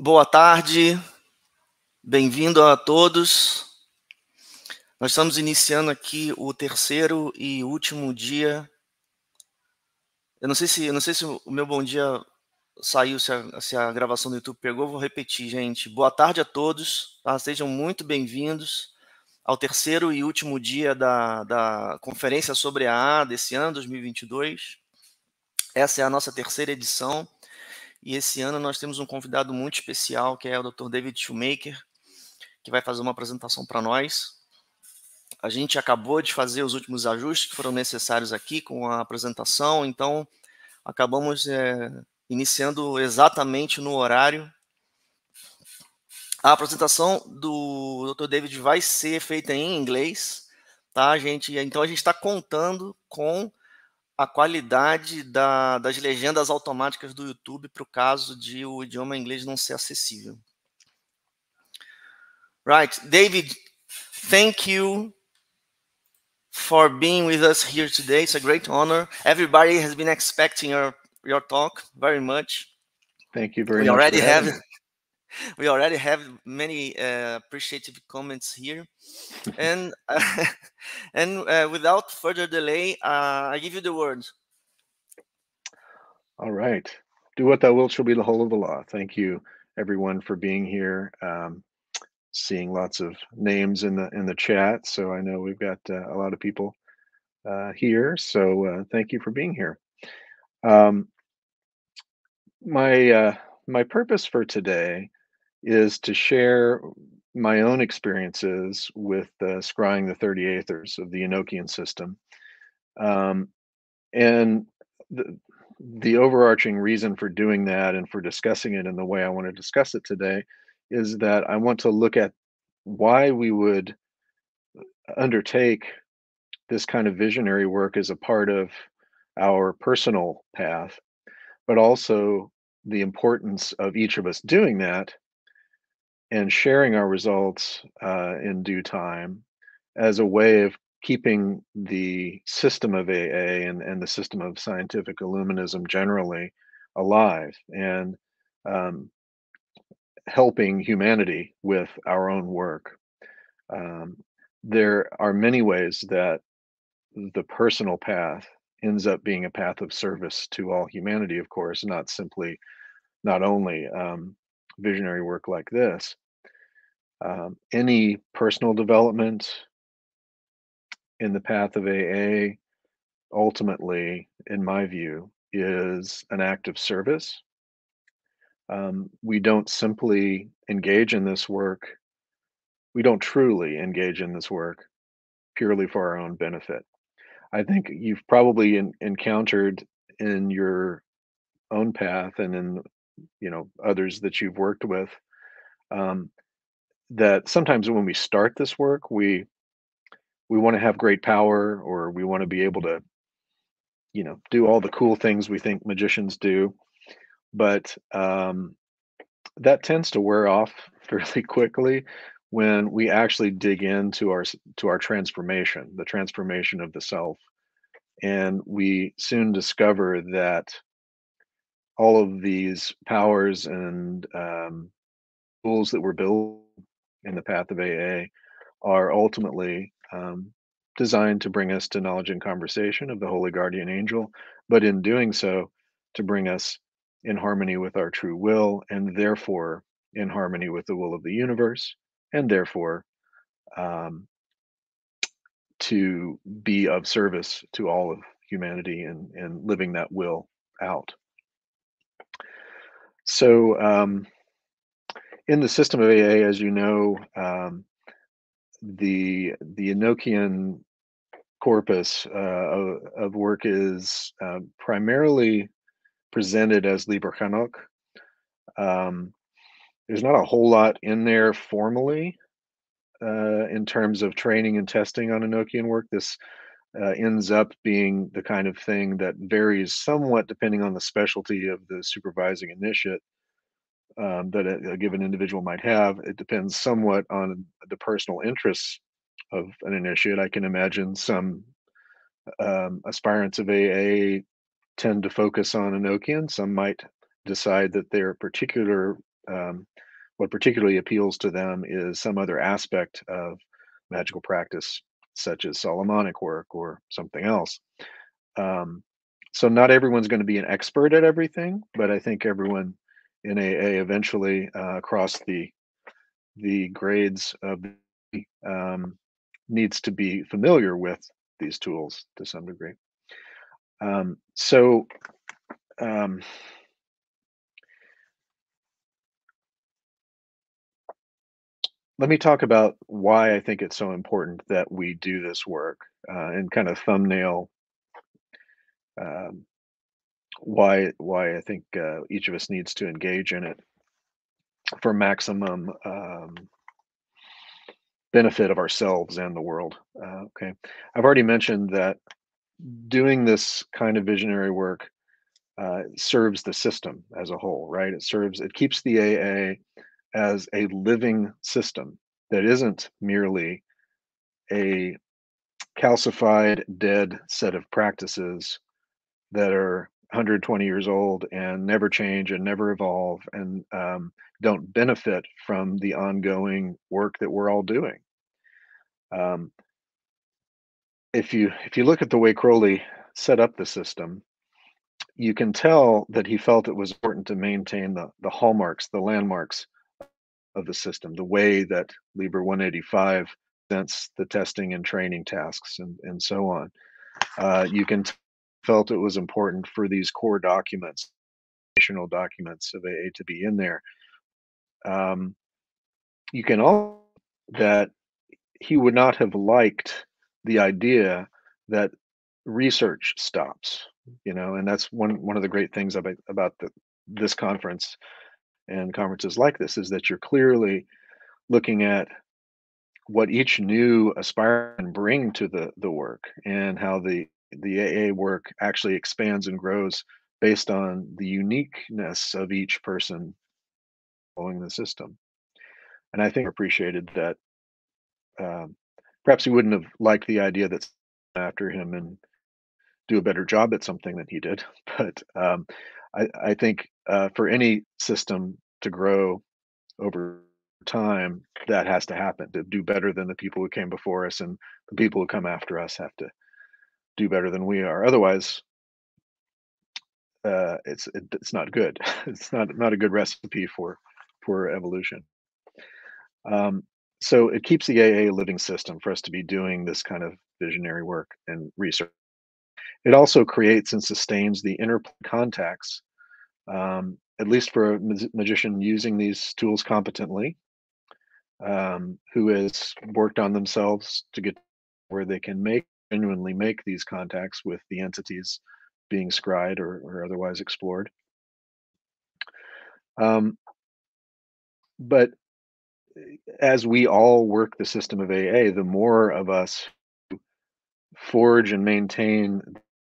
Boa tarde, bem-vindo a todos. Nós estamos iniciando aqui o terceiro e último dia. Eu não sei se, não sei se o meu bom dia saiu, se a, se a gravação do YouTube pegou, vou repetir, gente. Boa tarde a todos, tá? sejam muito bem-vindos ao terceiro e último dia da, da conferência sobre a A desse ano, 2022. Essa é a nossa terceira edição. E esse ano nós temos um convidado muito especial, que é o Dr. David Shoemaker, que vai fazer uma apresentação para nós. A gente acabou de fazer os últimos ajustes que foram necessários aqui com a apresentação, então acabamos é, iniciando exatamente no horário. A apresentação do Dr. David vai ser feita em inglês, tá, gente? Então a gente está contando com a qualidade da, das legendas automáticas do YouTube para o caso de o idioma inglês não ser acessível. Right, David, thank you for being with us here today. It's a great honor. Everybody has been expecting your your talk very much. Thank you very we much. Already have, we already have many uh, appreciative comments here. and uh, and uh, without further delay, uh, I give you the word. All right. Do what thou wilt shall be the whole of the law. Thank you, everyone, for being here. Um, seeing lots of names in the in the chat, so I know we've got uh, a lot of people uh, here. So uh, thank you for being here. Um, my uh, my purpose for today is to share my own experiences with uh, scrying the 30 aethers of the Enochian system. Um, and the, the overarching reason for doing that and for discussing it in the way I want to discuss it today is that I want to look at why we would undertake this kind of visionary work as a part of our personal path, but also the importance of each of us doing that and sharing our results uh, in due time as a way of keeping the system of AA and, and the system of scientific illuminism generally alive and um, helping humanity with our own work. Um, there are many ways that the personal path ends up being a path of service to all humanity, of course, not simply, not only um, visionary work like this. Um, any personal development in the path of AA, ultimately, in my view, is an act of service. Um, we don't simply engage in this work, we don't truly engage in this work purely for our own benefit. I think you've probably in, encountered in your own path and in you know others that you've worked with um, that sometimes when we start this work we we want to have great power or we want to be able to you know do all the cool things we think magicians do. But um, that tends to wear off fairly quickly when we actually dig into our to our transformation the transformation of the self. And we soon discover that all of these powers and um, tools that were built in the path of aa are ultimately um, designed to bring us to knowledge and conversation of the holy guardian angel but in doing so to bring us in harmony with our true will and therefore in harmony with the will of the universe and therefore um, to be of service to all of humanity and, and living that will out. So, um, in the system of AA, as you know, um, the the Enochian corpus uh, of, of, work is uh, primarily presented as Liber Chanokh. Um, there's not a whole lot in there formally uh, in terms of training and testing on Enochian work. This uh, ends up being the kind of thing that varies somewhat depending on the specialty of the supervising initiate um, that a, a, given individual might have. It depends somewhat on the personal interests of an initiate. I can imagine some um, aspirants of AA tend to focus on Enochian. Some might decide that their particular um, what particularly appeals to them is some other aspect of magical practice, such as Solomonic work or something else. Um, so not everyone's going to be an expert at everything, but I think everyone in AA eventually uh, across the the grades of um, needs to be familiar with these tools to some degree. Um, so um, let me talk about why I think it's so important that we do this work uh, and kind of thumbnail um, why why I think uh, each of us needs to engage in it for maximum um, benefit of ourselves and the world. Uh, okay, I've already mentioned that doing this kind of visionary work uh, serves the system as a whole, right? It serves, it keeps the AA as a living system that isn't merely a calcified, dead set of practices that are 120 years old and never change and never evolve and um, don't benefit from the ongoing work that we're all doing. Um, if you if you look at the way Crowley set up the system, you can tell that he felt it was important to maintain the the hallmarks, the landmarks of the system, the way that Liber 185 presents the testing and training tasks and, and so on. Uh, you can felt it was important for these core documents, additional documents of AA to be in there. Um, you can all that he would not have liked the idea that research stops you know and that's one one of the great things about about the, this conference and conferences like this is that you're clearly looking at what each new aspirant bring to the the work and how the the AA work actually expands and grows based on the uniqueness of each person following the system. And I think appreciated that um, perhaps he wouldn't have liked the idea that after him and do a better job at something than he did. But um, I, I, think uh, for any system to grow over time, that has to happen to do better than the people who came before us, and the people who come after us have to do better than we are. Otherwise, uh, it's it, it's not good. It's not not a good recipe for for evolution. Um, so it keeps the AA a living system for us to be doing this kind of visionary work and research. It also creates and sustains the inner contacts, um, at least for a magician using these tools competently, um, who has worked on themselves to get where they can make genuinely make these contacts with the entities being scryed or, or otherwise explored. Um, but eh, as we all work the system of AA, the more of us forge and maintain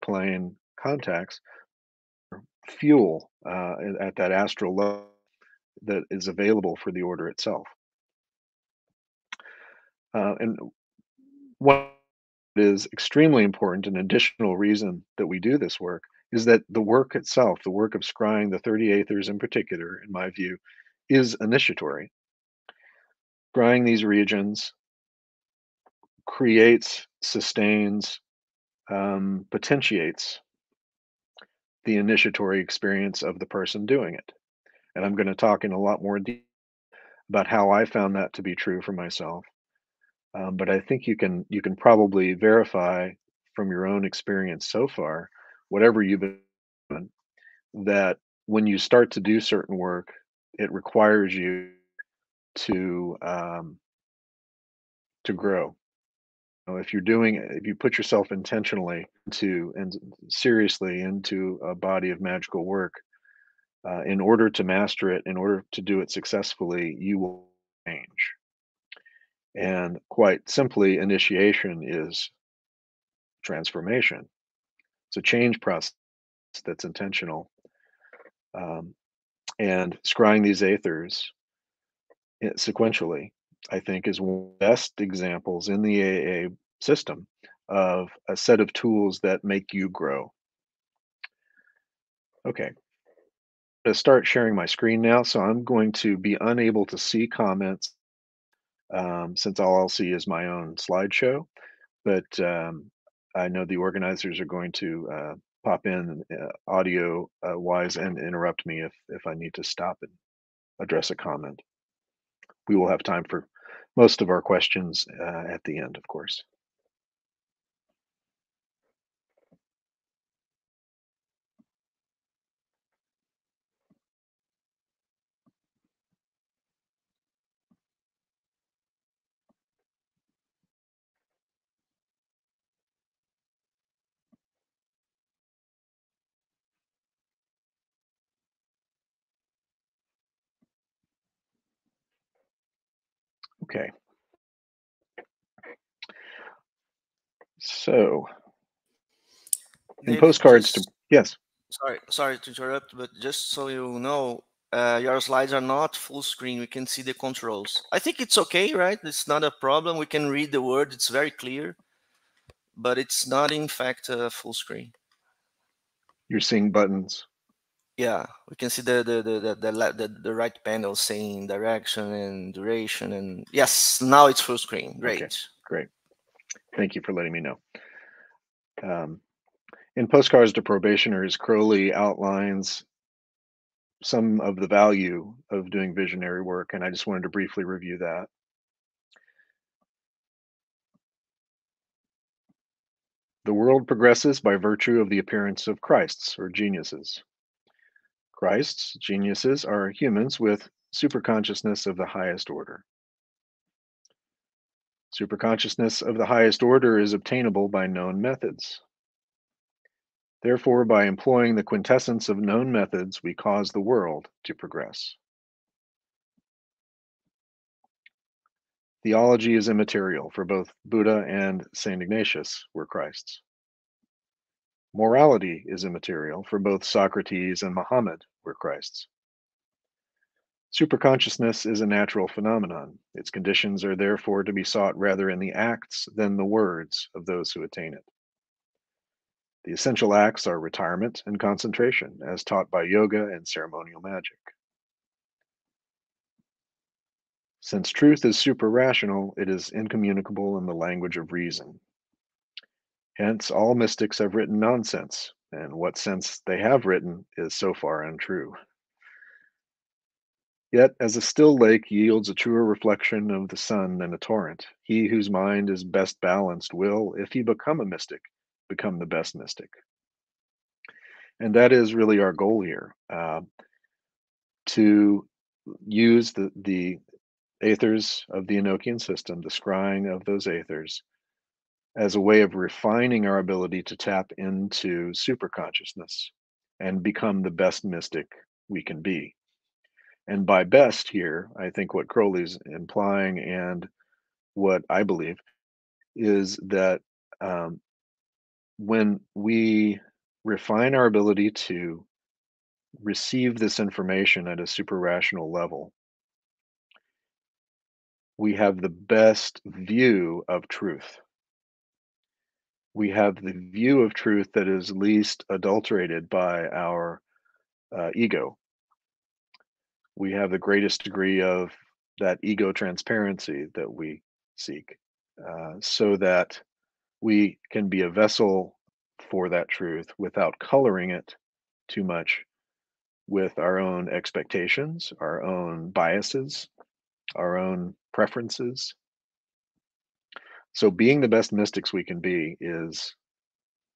plane contacts fuel uh, at that astral level that is available for the order itself. Uh, and one is extremely important, an additional reason that we do this work, is that the work itself, the work of scrying the 30 aethers in particular, in my view, is initiatory. Scrying these regions creates, sustains, um, potentiates the initiatory experience of the person doing it. And I'm going to talk in a lot more detail about how I found that to be true for myself um, but I think you can you can probably verify from your own experience so far, whatever you've been doing, that when you start to do certain work, it requires you to um, to grow. Know, if you're doing if you put yourself intentionally into and seriously into a body of magical work, uh, in order to master it, in order to do it successfully, you will change and quite simply, initiation is transformation. It's a change process that's intentional. Um, and scrying these aethers eh, sequentially, I think, is one of the best examples in the AA system of a set of tools that make you grow. Okay. to start sharing my screen now, so I'm going to be unable to see comments um, since all I'll see is my own slideshow. But um, I know the organizers are going to uh, pop in uh, audio uh, wise and interrupt me if if I need to stop and address a comment. We will have time for most of our questions uh, at the end, of course. Okay. So, in postcards to yes, sorry, sorry to interrupt, but just so you know, uh, your slides are not full screen. We can see the controls. I think it's okay, right? It's not a problem. We can read the word. It's very clear, but it's not in fact uh, full screen. you're seeing buttons. Yeah, we can see the the the the, the, the, the right panel saying direction and duration and yes, now it's full screen. Great. Okay. Great. Thank you for letting me know. Um, in Postcards to Probationers, Crowley outlines some of the value of doing visionary work, and I just wanted to briefly review that. The world progresses by virtue of the appearance of Christs or geniuses. Christs, geniuses, are humans with superconsciousness of the highest order. Superconsciousness of the highest order is obtainable by known methods. Therefore, by employing the quintessence of known methods, we cause the world to progress. Theology is immaterial, for both Buddha and St. Ignatius were Christs. Morality is immaterial, for both Socrates and Muhammad were Christs. Superconsciousness is a natural phenomenon. Its conditions are therefore to be sought rather in the acts than the words of those who attain it. The essential acts are retirement and concentration, as taught by yoga and ceremonial magic. Since truth is super-rational, it is incommunicable in the language of reason. Hence, all mystics have written nonsense, and what sense they have written is so far untrue. Yet, as a still lake yields a truer reflection of the sun than a torrent, he whose mind is best balanced will, if he become a mystic, become the best mystic. And that is really our goal here uh, to use the, the aethers of the Enochian system, the scrying of those aethers, as a way of refining our ability to tap into superconsciousness and become the best mystic we can be. And by best here, I think what Crowley's implying and what I believe is that um, when we refine our ability to receive this information at a super rational level, we have the best view of truth. We have the view of truth that is least adulterated by our uh, ego. We have the greatest degree of that ego transparency that we seek, uh, so that we can be a vessel for that truth without coloring it too much with our own expectations, our own biases, our own preferences. So, being the best mystics we can be is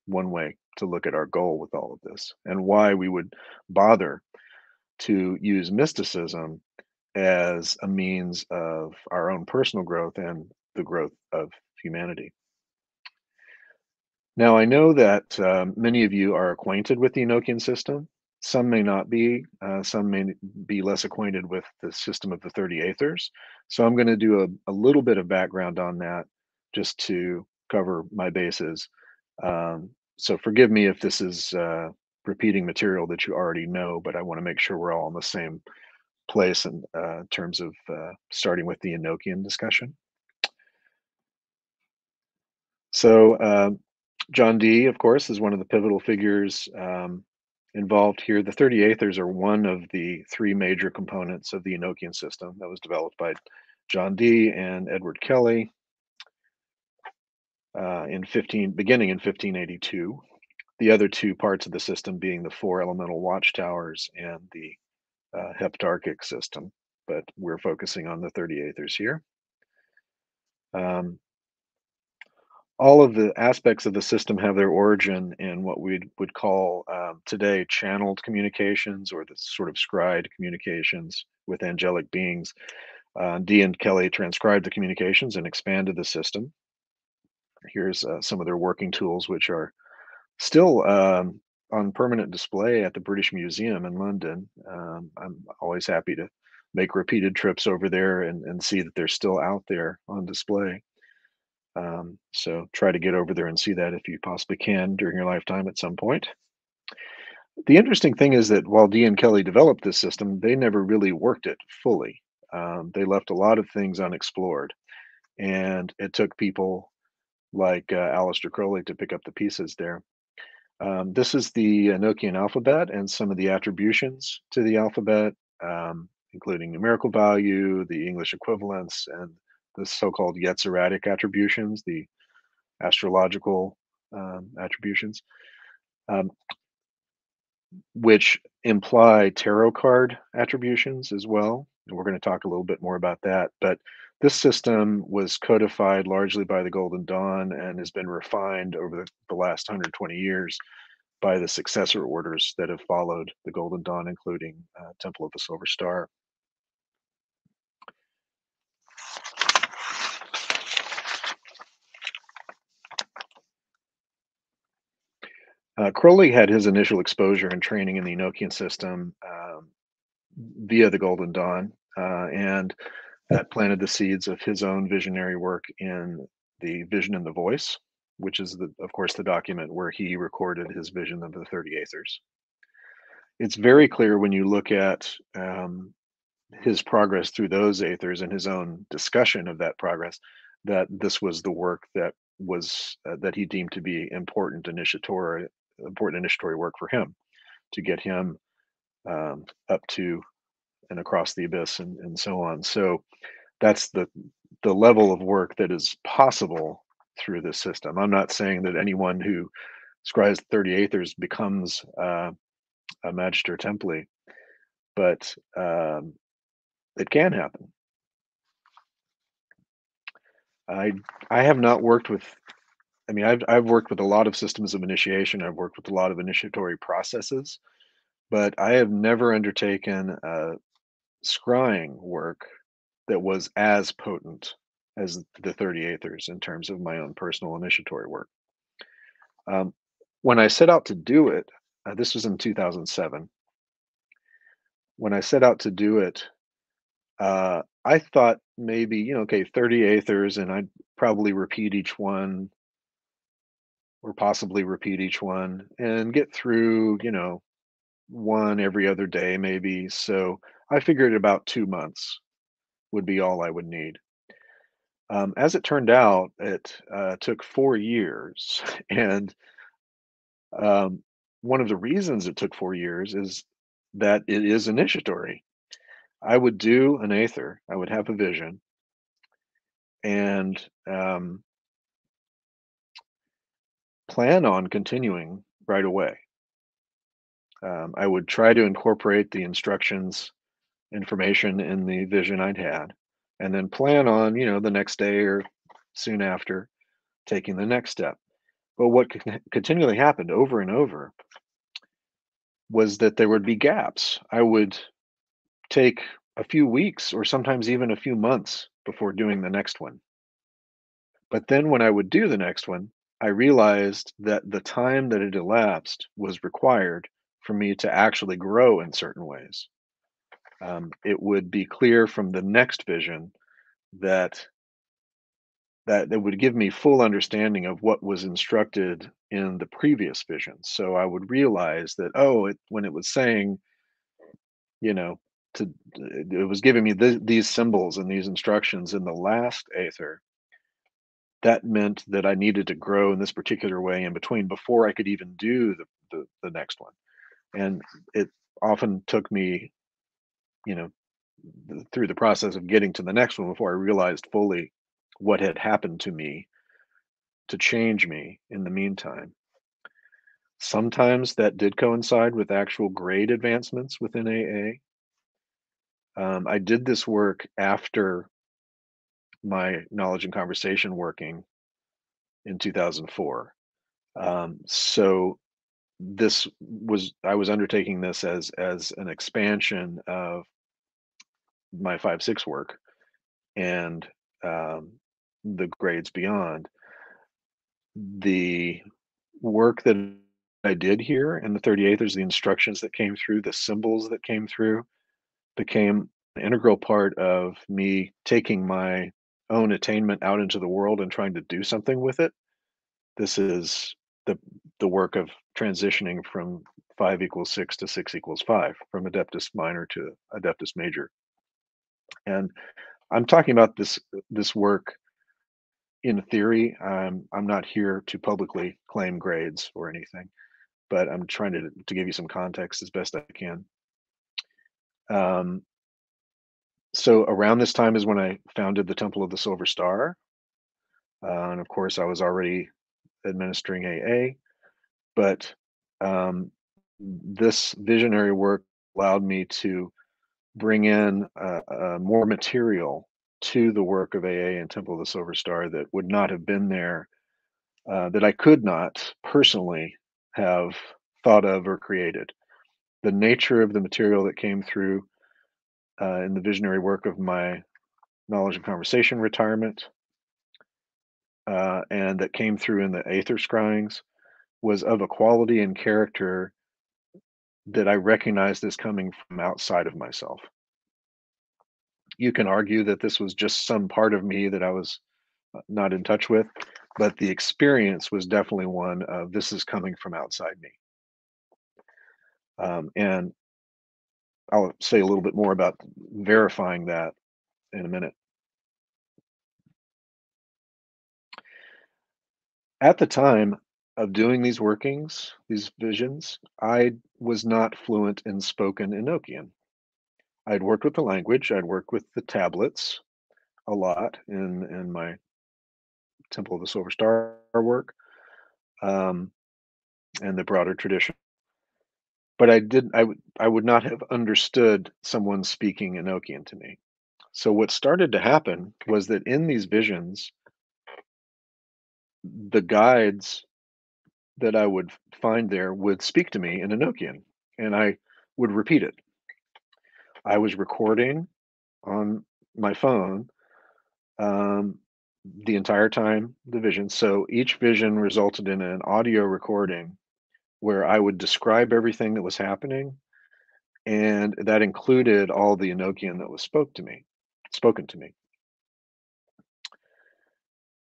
one way to look at our goal with all of this and why we would bother to use mysticism as a means of our own personal growth and the growth of humanity. Now, I know that um, many of you are acquainted with the Enochian system. Some may not be. Uh, some may be less acquainted with the system of the 30 aethers. So I'm going to do a, a little bit of background on that just to cover my bases. Um, so forgive me if this is uh, repeating material that you already know, but I want to make sure we're all in the same place in uh, terms of uh, starting with the Enochian discussion. So um, John Dee, of course, is one of the pivotal figures um, involved here. The 30 aethers are one of the three major components of the Enochian system that was developed by John Dee and Edward Kelley uh, in 15, beginning in 1582. The other two parts of the system being the four elemental watchtowers and the uh, heptarchic system, but we're focusing on the 30 aethers here. Um, all of the aspects of the system have their origin in what we would call um, today channeled communications or the sort of scried communications with angelic beings. Uh, Dee and Kelley transcribed the communications and expanded the system. Here's uh, some of their working tools, which are still um, on permanent display at the British Museum in London. Um, I'm always happy to make repeated trips over there and, and see that they're still out there on display. Um, so try to get over there and see that if you possibly can during your lifetime at some point. The interesting thing is that while Dee and Kelley developed this system, they never really worked it fully. Um, they left a lot of things unexplored, and it took people like uh, Aleister Crowley to pick up the pieces there. Um, this is the Enochian alphabet and some of the attributions to the alphabet, um, including numerical value, the English equivalents, and the so-called Yetziratic attributions, the astrological um, attributions, um, which imply tarot card attributions as well. And we're going to talk a little bit more about that. But this system was codified largely by the Golden Dawn and has been refined over the, the last 120 years by the successor orders that have followed the Golden Dawn, including uh, Temple of the Silver Star. Uh, Crowley had his initial exposure and training in the Enochian system um, via the Golden Dawn, uh, and that planted the seeds of his own visionary work in the Vision and the Voice, which is, the, of course, the document where he recorded his vision of the 30 Aethers. It's very clear when you look at um, his progress through those Aethers and his own discussion of that progress that this was the work that was uh, that he deemed to be important initiatory important initiatory work for him to get him um, up to and across the abyss and, and so on. So that's the the level of work that is possible through this system. I'm not saying that anyone who scries 30 aethers becomes uh, a magister templi, but um, it can happen. I I have not worked with I mean, I've I've worked with a lot of systems of initiation. I've worked with a lot of initiatory processes, but I have never undertaken uh, scrying work that was as potent as the 30 aethers in terms of my own personal initiatory work. Um, when I set out to do it, uh, this was in 2007. When I set out to do it, uh, I thought maybe, you know, okay, 30 aethers, and I'd probably repeat each one or possibly repeat each one and get through, you know, one every other day, maybe. So I figured about two months would be all I would need. Um, as it turned out, it uh, took four years. And um, one of the reasons it took four years is that it is initiatory. I would do an aether, I would have a vision, and um, plan on continuing right away. Um, I would try to incorporate the instructions information in the vision I'd had, and then plan on, you know, the next day or soon after taking the next step. But what continually happened over and over was that there would be gaps. I would take a few weeks or sometimes even a few months before doing the next one. But then when I would do the next one, I realized that the time that had elapsed was required for me to actually grow in certain ways. Um, it would be clear from the next vision that that it would give me full understanding of what was instructed in the previous vision. So I would realize that oh, it, when it was saying, you know, to it was giving me th- these symbols and these instructions in the last aether that meant that I needed to grow in this particular way in between before I could even do the, the, the next one. and it often took me, you know, th- through the process of getting to the next one before I realized fully what had happened to me to change me in the meantime. Sometimes that did coincide with actual grade advancements within AA. Um, I did this work after my knowledge and conversation working in 2004. Um, so this was I was undertaking this as as an expansion of my five six work and um, the grades beyond. The work that I did here in the 30 aethers, there's the instructions that came through, the symbols that came through, became an integral part of me taking my own attainment out into the world and trying to do something with it. This is the the work of transitioning from five equals six to six equals five, from adeptus minor to adeptus major. And I'm talking about this this work in theory. I'm not here to publicly claim grades or anything, but I'm trying to to give you some context as best I can. Um, so around this time is when I founded the Temple of the Silver Star, uh, and of course I was already administering AA, but um, this visionary work allowed me to bring in uh, uh, more material to the work of AA and Temple of the Silver Star that would not have been there, uh, that I could not personally have thought of or created. The nature of the material that came through uh, in the visionary work of my knowledge and conversation retirement uh, and that came through in the Aether scryings was of a quality and character that I recognized as coming from outside of myself. You can argue that this was just some part of me that I was uh, not in touch with, but the experience was definitely one of this is coming from outside me. Um, and I'll say a little bit more about verifying that in a minute. At the time of doing these workings, these visions, I was not fluent in spoken Enochian. I'd worked with the language, I'd worked with the tablets a lot in in my Temple of the Silver Star work, um, and the broader tradition. But I did I would I would not have understood someone speaking Enochian to me. So what started to happen was that in these visions, the guides that I would find there would speak to me in Enochian, and I would repeat it. I was recording on my phone um, the entire time the vision. So each vision resulted in an audio recording where I would describe everything that was happening, and that included all the Enochian that was spoke to me, spoken to me.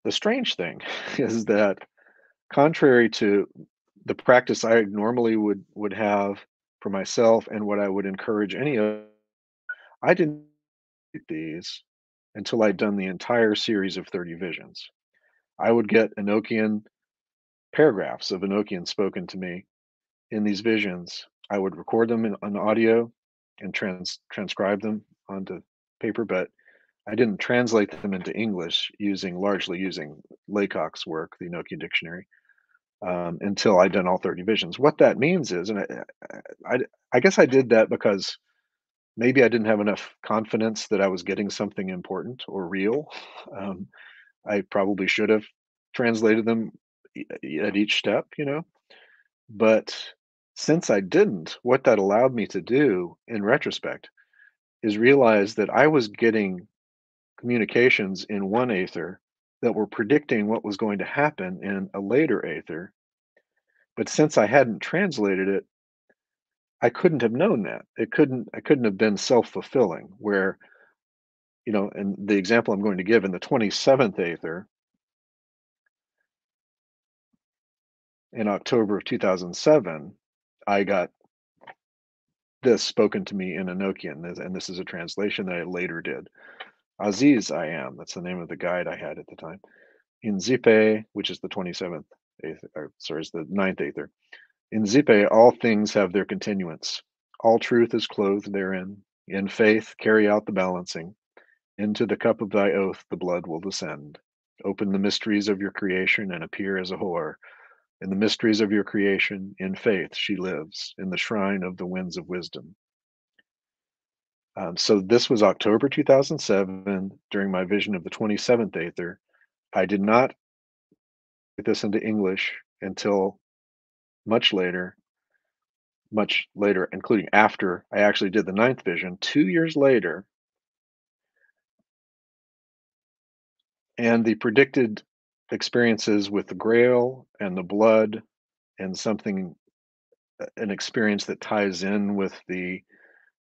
The strange thing is that contrary to the practice I normally would would have for myself and what I would encourage any of, I didn't these until I'd done the entire series of 30 visions. I would get Enochian paragraphs of Enochian spoken to me in these visions. I would record them in, on audio and trans, transcribe them onto paper, but I didn't translate them into English using largely using Laycock's work, the Enochian Dictionary um, until I'd done all 30 visions. What that means is, and I, I, I guess I did that because maybe I didn't have enough confidence that I was getting something important or real. Um, I probably should have translated them at each step, you know. But since I didn't, what that allowed me to do in retrospect is realize that I was getting communications in one aether that were predicting what was going to happen in a later aether. But since I hadn't translated it, I couldn't have known that. It couldn't I couldn't have been self-fulfilling where you know, and the example I'm going to give in the 27th Aether in October of 2007, I got this spoken to me in Enochian, and this is a translation that I later did. Aziz I am, that's the name of the guide I had at the time in Zipe, which is the 27th, eighth, or sorry, is the ninth Aether. In Zipe, all things have their continuance. All truth is clothed therein. In faith, carry out the balancing. Into the cup of thy oath the blood will descend. Open the mysteries of your creation and appear as a whore. In the mysteries of your creation, in faith, she lives in the shrine of the winds of wisdom. Um, so this was October 2007 during my vision of the 27th Aether. I did not get this into English until much later, much later, including after I actually did the ninth vision, two years later. And the predicted experiences with the grail and the blood and something, an experience that ties in with the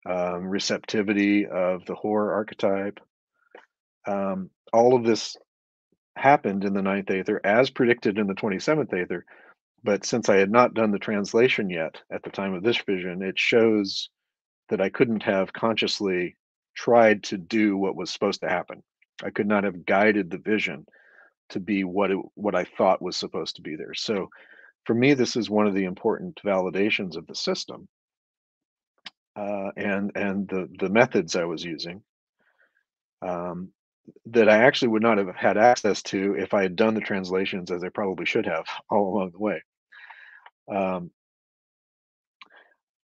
um, receptivity of the horror archetype. Um, all of this happened in the ninth Aether as predicted in the 27th Aether. But since I had not done the translation yet at the time of this vision, it shows that I couldn't have consciously tried to do what was supposed to happen. I could not have guided the vision to be what it, what I thought was supposed to be there. So for me, this is one of the important validations of the system uh, and and the the methods I was using um, that I actually would not have had access to if I had done the translations as I probably should have all along the way. Um,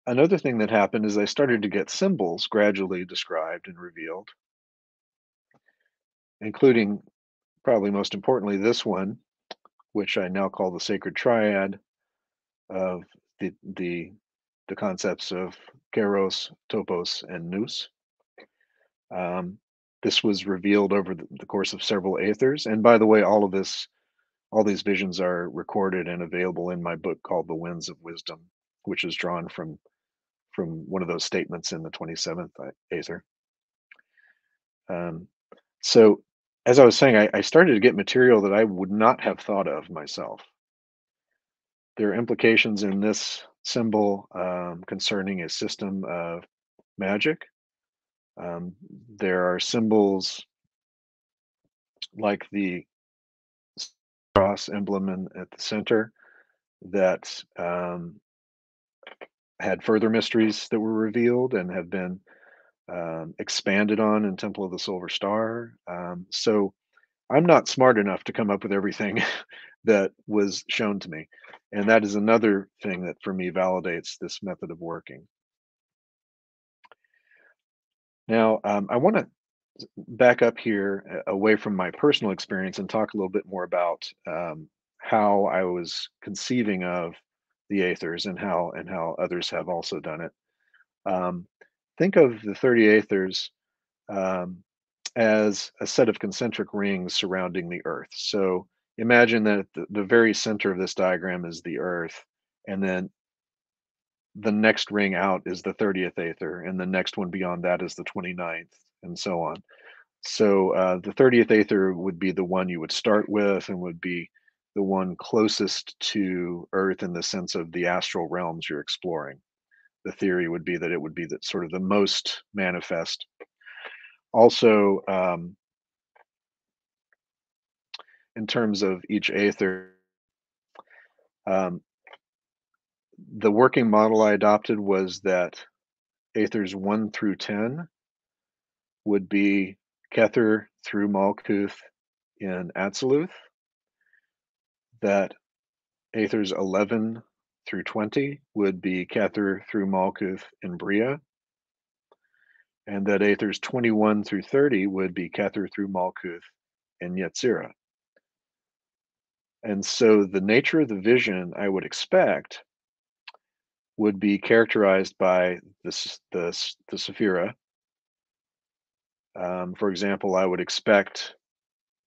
another thing that happened is I started to get symbols gradually described and revealed, including probably most importantly this one, which I now call the sacred triad of the the the concepts of Kairos, Topos, and Nous. Um, this was revealed over the, course of several aethers. And by the way, all of this, all these visions are recorded and available in my book called The Winds of Wisdom, which is drawn from from one of those statements in the 27th aether. Um, so as I was saying, I, I started to get material that I would not have thought of myself. There are implications in this symbol um, concerning a system of magic. Um, there are symbols like the cross emblem in, at the center that um, had further mysteries that were revealed and have been um, expanded on in Temple of the Silver Star. Um, so I'm not smart enough to come up with everything that was shown to me. And that is another thing that for me validates this method of working. Now, um, I want to back up here uh, away from my personal experience and talk a little bit more about um, how I was conceiving of the aethers and how and how others have also done it. Um, think of the 30 aethers um, as a set of concentric rings surrounding the Earth. So imagine that the, the very center of this diagram is the Earth, and then the next ring out is the 30th Aether, and the next one beyond that is the 29th, and so on. So uh, the 30th Aether would be the one you would start with and would be the one closest to Earth in the sense of the astral realms you're exploring. The theory would be that it would be that sort of the most manifest. Also, um, in terms of each Aether, um, the working model I adopted was that Aethers 1 through 10 would be Kether through Malkuth in Atziluth, that Aethers 11 through 20 would be Kether through Malkuth in Briah, and that Aethers 21 through 30 would be Kether through Malkuth in Yetzirah. And so the nature of the vision I would expect would be characterized by the, the, the Sephira. Um, for example, I would expect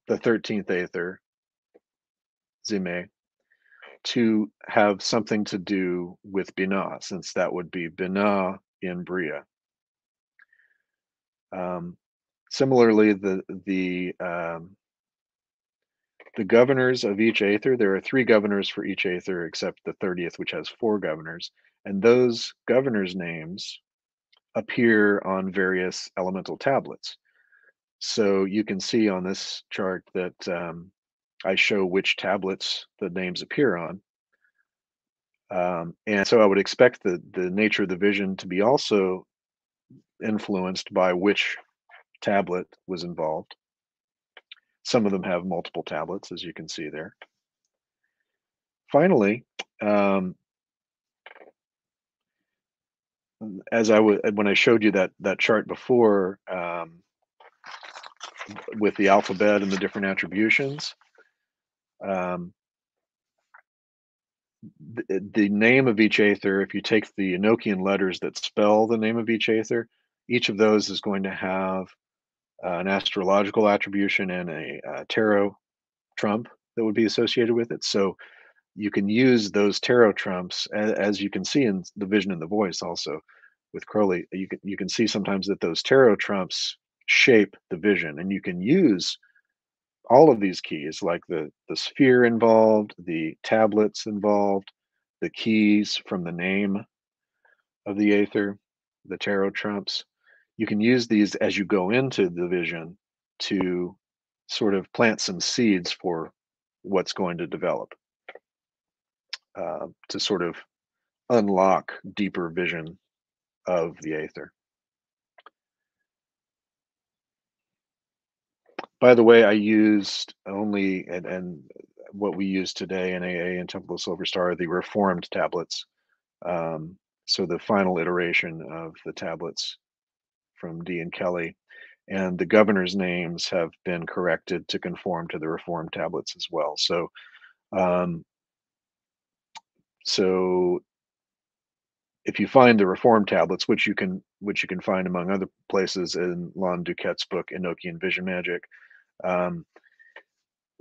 the 13th Aether, Zime, to have something to do with Binah, since that would be Binah in Briah. Um, similarly, the the um, the governors of each Aether, there are three governors for each Aether except the 30th, which has four governors. And those governors' names appear on various elemental tablets. So you can see on this chart that um, I show which tablets the names appear on. Um, and so I would expect the the nature of the vision to be also influenced by which tablet was involved. Some of them have multiple tablets, as you can see there. Finally, um, as I was when I showed you that that chart before um, with the alphabet and the different attributions, um, the, the name of each aether, if you take the Enochian letters that spell the name of each aether, each of those is going to have uh, an astrological attribution and a, a tarot trump that would be associated with it. So you can use those tarot trumps, as, as you can see in the vision and the voice, also with Crowley. You can you can see sometimes that those tarot trumps shape the vision, and you can use all of these keys, like the the sphere involved, the tablets involved, the keys from the name of the aether, the tarot trumps. You can use these as you go into the vision to sort of plant some seeds for what's going to develop, uh, to sort of unlock deeper vision of the aether. By the way, I used only and and what we use today in AA and Temple of Silver Star the reformed tablets. Um, so the final iteration of the tablets from Dee and Kelley, and the governor's names have been corrected to conform to the reform tablets as well. So, um, so if you find the reform tablets, which you can which you can find among other places in Lon Duquette's book Enochian Vision Magic, um,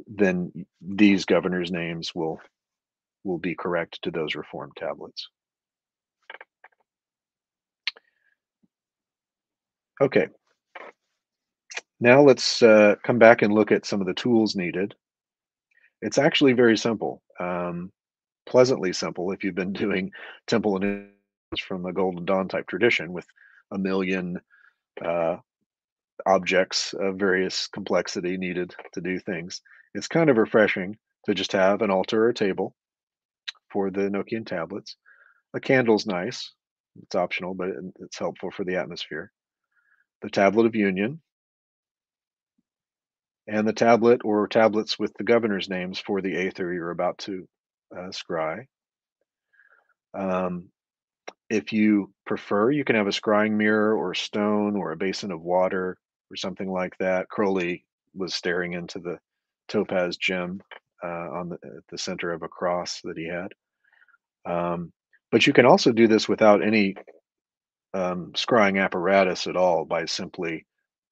then these governors' names will will be correct to those reform tablets. Okay. Now let's uh, come back and look at some of the tools needed. It's actually very simple, um, pleasantly simple if you've been doing temple and from the Golden Dawn type tradition with a million uh, objects of various complexity needed to do things. It's kind of refreshing to just have an altar or table for the Enochian tablets. A candle's nice. It's optional, but it's helpful for the atmosphere. The tablet of union, and the tablet or tablets with the governor's names for the aether you're about to uh, scry. Um, if you prefer, you can have a scrying mirror or stone or a basin of water or something like that. Crowley was staring into the topaz gem uh, on the, the center of a cross that he had. Um, but you can also do this without any um, scrying apparatus at all by simply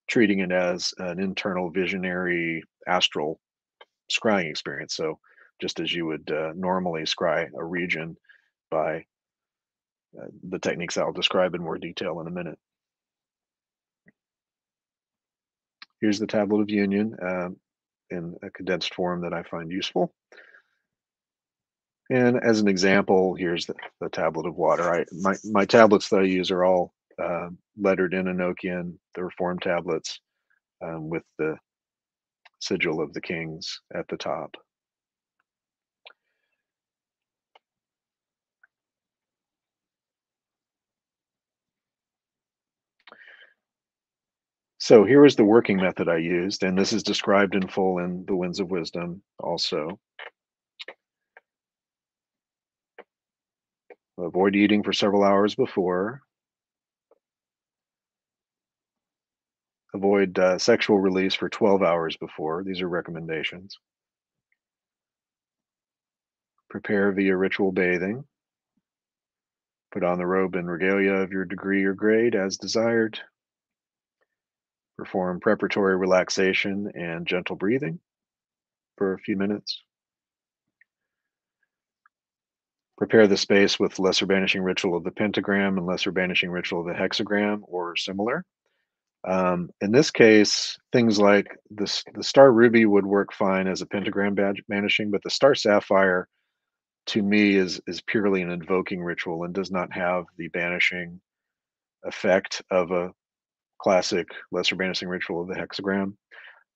treating it as an internal visionary astral scrying experience. So just as you would uh, normally scry a region by uh, the techniques I'll describe in more detail in a minute. Here's the tablet of union uh, in a condensed form that I find useful. And as an example, here's the, the tablet of water. I my, my tablets that I use are all uh, lettered in Enochian, the Reformed tablets, um, with the sigil of the kings at the top. So here is the working method I used, and this is described in full in the Winds of Wisdom also. Avoid eating for several hours before. Avoid uh, sexual release for 12 hours before. These are recommendations. Prepare via ritual bathing. Put on the robe and regalia of your degree or grade as desired. Perform preparatory relaxation and gentle breathing for a few minutes. Prepare the space with lesser banishing ritual of the pentagram and lesser banishing ritual of the hexagram or similar. Um, in this case, things like this, the star ruby would work fine as a pentagram banishing, but the star sapphire to me is is purely an invoking ritual and does not have the banishing effect of a classic lesser banishing ritual of the hexagram.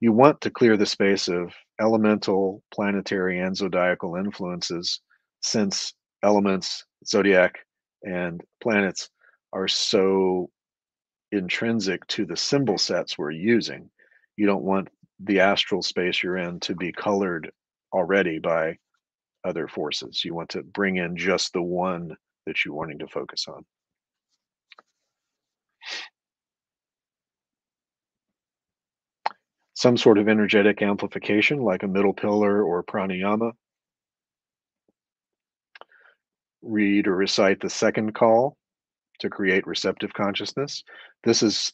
You want to clear the space of elemental, planetary, and zodiacal influences, since elements, zodiac, and planets are so intrinsic to the symbol sets we're using. You don't want the astral space you're in to be colored already by other forces. You want to bring in just the one that you're wanting to focus on. Some sort of energetic amplification, like a middle pillar or pranayama. Read or recite the second call to create receptive consciousness. This is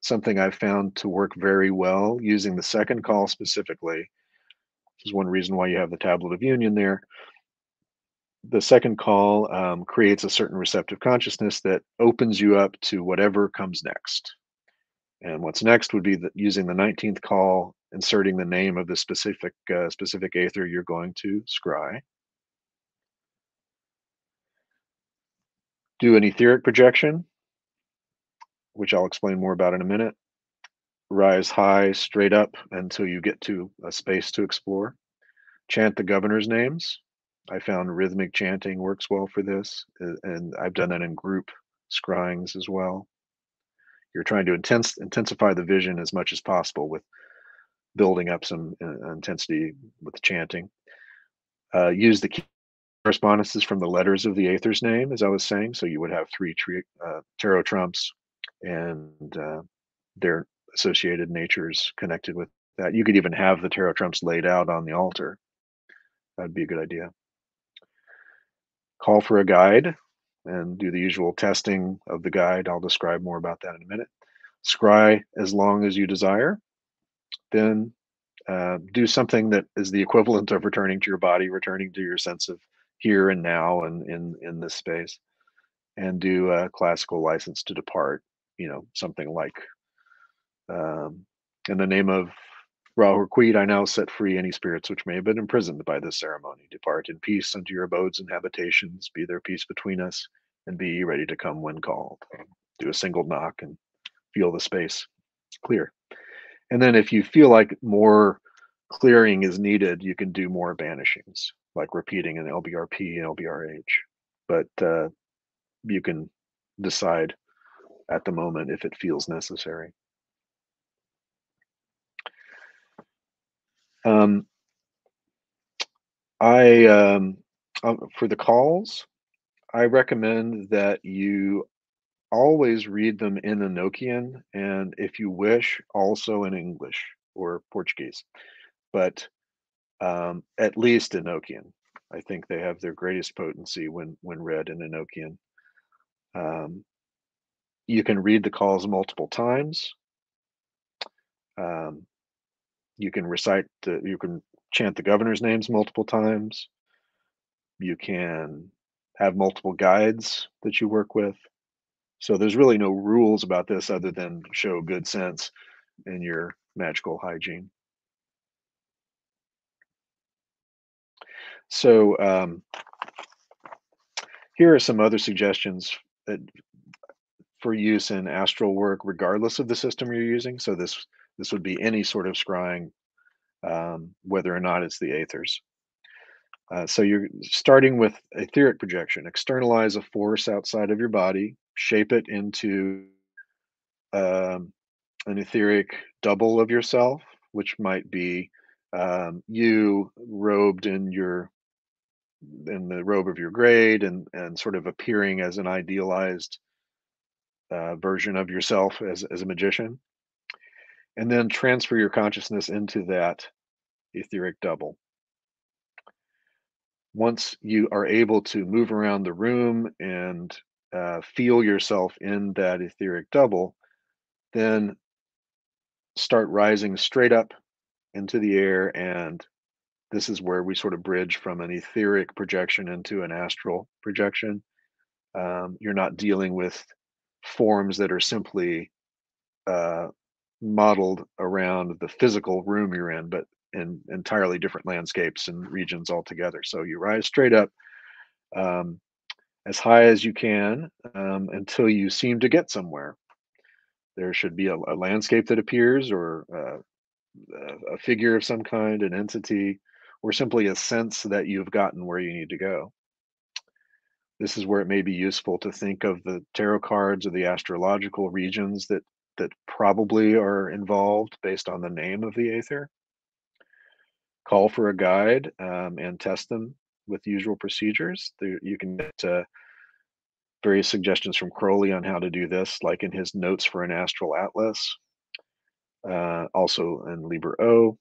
something I've found to work very well using the second call specifically. This is one reason why you have the tablet of union there. The second call um, creates a certain receptive consciousness that opens you up to whatever comes next. And what's next would be the, using the 19th call, inserting the name of the specific uh, specific aether you're going to scry. Do an etheric projection, which I'll explain more about in a minute. Rise high, straight up until you get to a space to explore. Chant the governor's names. I found rhythmic chanting works well for this, and I've done that in group scryings as well. You're trying to intense, intensify the vision as much as possible with building up some uh, intensity with chanting. Uh, use the correspondences from the letters of the Aether's name, as I was saying. So you would have three uh, tarot trumps and uh, their associated natures connected with that. You could even have the tarot trumps laid out on the altar. That'd be a good idea. Call for a guide and do the usual testing of the guide. I'll describe more about that in a minute. Scry as long as you desire. Then uh, do something that is the equivalent of returning to your body, returning to your sense of here and now and in in this space, and do a classical license to depart. You know, something like, um, in the name of Ra-Hoor-Khuit, I now set free any spirits which may have been imprisoned by this ceremony. Depart in peace unto your abodes and habitations. Be there peace between us, and be ready to come when called. Do a single knock and feel the space clear. And then if you feel like more clearing is needed, you can do more banishings, like repeating an LBRP and LBRH. But uh, you can decide at the moment if it feels necessary. Um, I um, uh, for the calls, I recommend that you always read them in Enochian, and if you wish, also in English or Portuguese, but um, at least Enochian. I think they have their greatest potency when when read in Enochian. Um, you can read the calls multiple times. Um, you can recite the, you can chant the governor's names multiple times. You can have multiple guides that you work with. So there's really no rules about this other than show good sense in your magical hygiene. So um, here are some other suggestions that, for use in astral work, regardless of the system you're using. So this this would be any sort of scrying, um, whether or not it's the Aethers. Uh, so you're starting with etheric projection. Externalize a force outside of your body, shape it into um, an etheric double of yourself, which might be um, you robed in your in the robe of your grade and and sort of appearing as an idealized uh, version of yourself as as a magician and then transfer your consciousness into that etheric double. Once you are able to move around the room and uh, feel yourself in that etheric double, then start rising straight up into the air. And this is where we sort of bridge from an etheric projection into an astral projection. Um, you're not dealing with forms that are simply uh, modeled around the physical room you're in, but in entirely different landscapes and regions altogether. So you rise straight up um, as high as you can um, until you seem to get somewhere. There should be a, a landscape that appears, or uh, a figure of some kind, an entity, or simply a sense that you've gotten where you need to go. this is where it may be useful to think of the tarot cards or the astrological regions that that probably are involved based on the name of the aether. Call for a guide um, and test them with usual procedures. There, you can get uh, various suggestions from Crowley on how to do this, like in his notes for an astral atlas, uh, also in Liber O.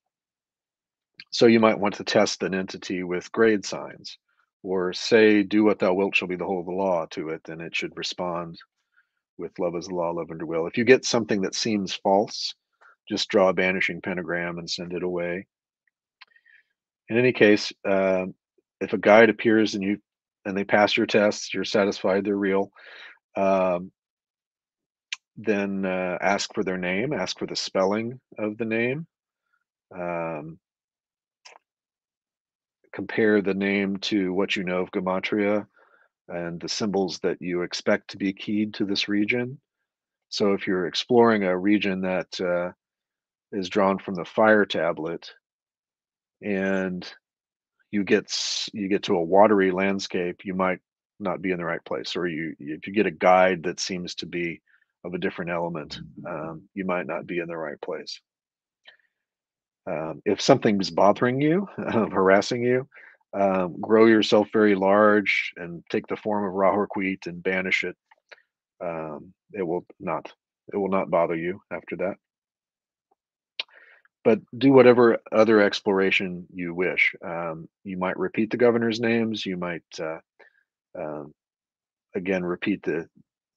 So you might want to test an entity with grade signs, or say, "Do what thou wilt shall be the whole of the law" to it, and it should respond with "Love is the law, love under will." If you get something that seems false, just draw a banishing pentagram and send it away. In any case, uh, if a guide appears and you and they pass your tests, you're satisfied they're real. Um, then uh, ask for their name, ask for the spelling of the name. Um, compare the name to what you know of Gematria and the symbols that you expect to be keyed to this region. So if you're exploring a region that uh, is drawn from the fire tablet and you get you get to a watery landscape, you might not be in the right place, or you if you get a guide that seems to be of a different element, um, you might not be in the right place. Um, if something's bothering you, um, harassing you, um, grow yourself very large and take the form of Ra-Hoor-Khuit and banish it. Um, it will not. It will not bother you after that but do whatever other exploration you wish. Um, you might repeat the governor's names. You might, uh, um, again, repeat the,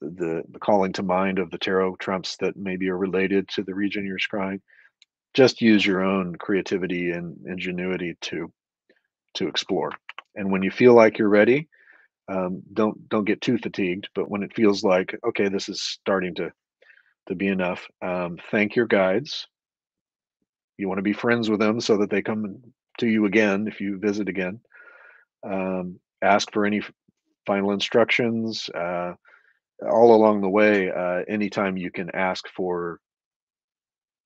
the, the calling to mind of the tarot trumps that maybe are related to the region you're scrying. Just use your own creativity and ingenuity to to explore. And when you feel like you're ready, um, don't don't get too fatigued. But when it feels like okay, this is starting to to be enough, um, thank your guides you want to be friends with them so that they come to you again if you visit again. Um, ask for any final instructions. Uh, all along the way, uh, anytime you can ask for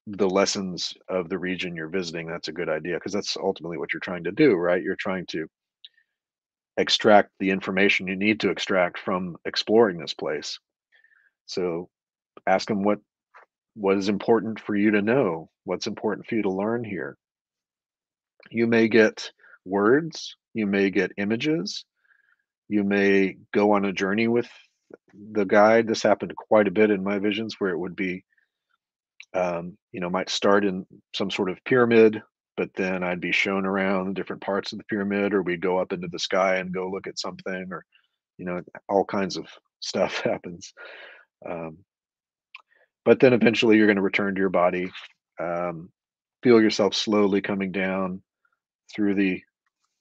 the lessons of the region you're visiting, that's a good idea because that's ultimately what you're trying to do, right? You're trying to extract the information you need to extract from exploring this place. So ask them what what is important for you to know what's important for you to learn here you may get words you may get images you may go on a journey with the guide this happened quite a bit in my visions where it would be um, you know might start in some sort of pyramid but then i'd be shown around different parts of the pyramid or we'd go up into the sky and go look at something or you know all kinds of stuff happens. Um, but then eventually you're going to return to your body um, feel yourself slowly coming down through the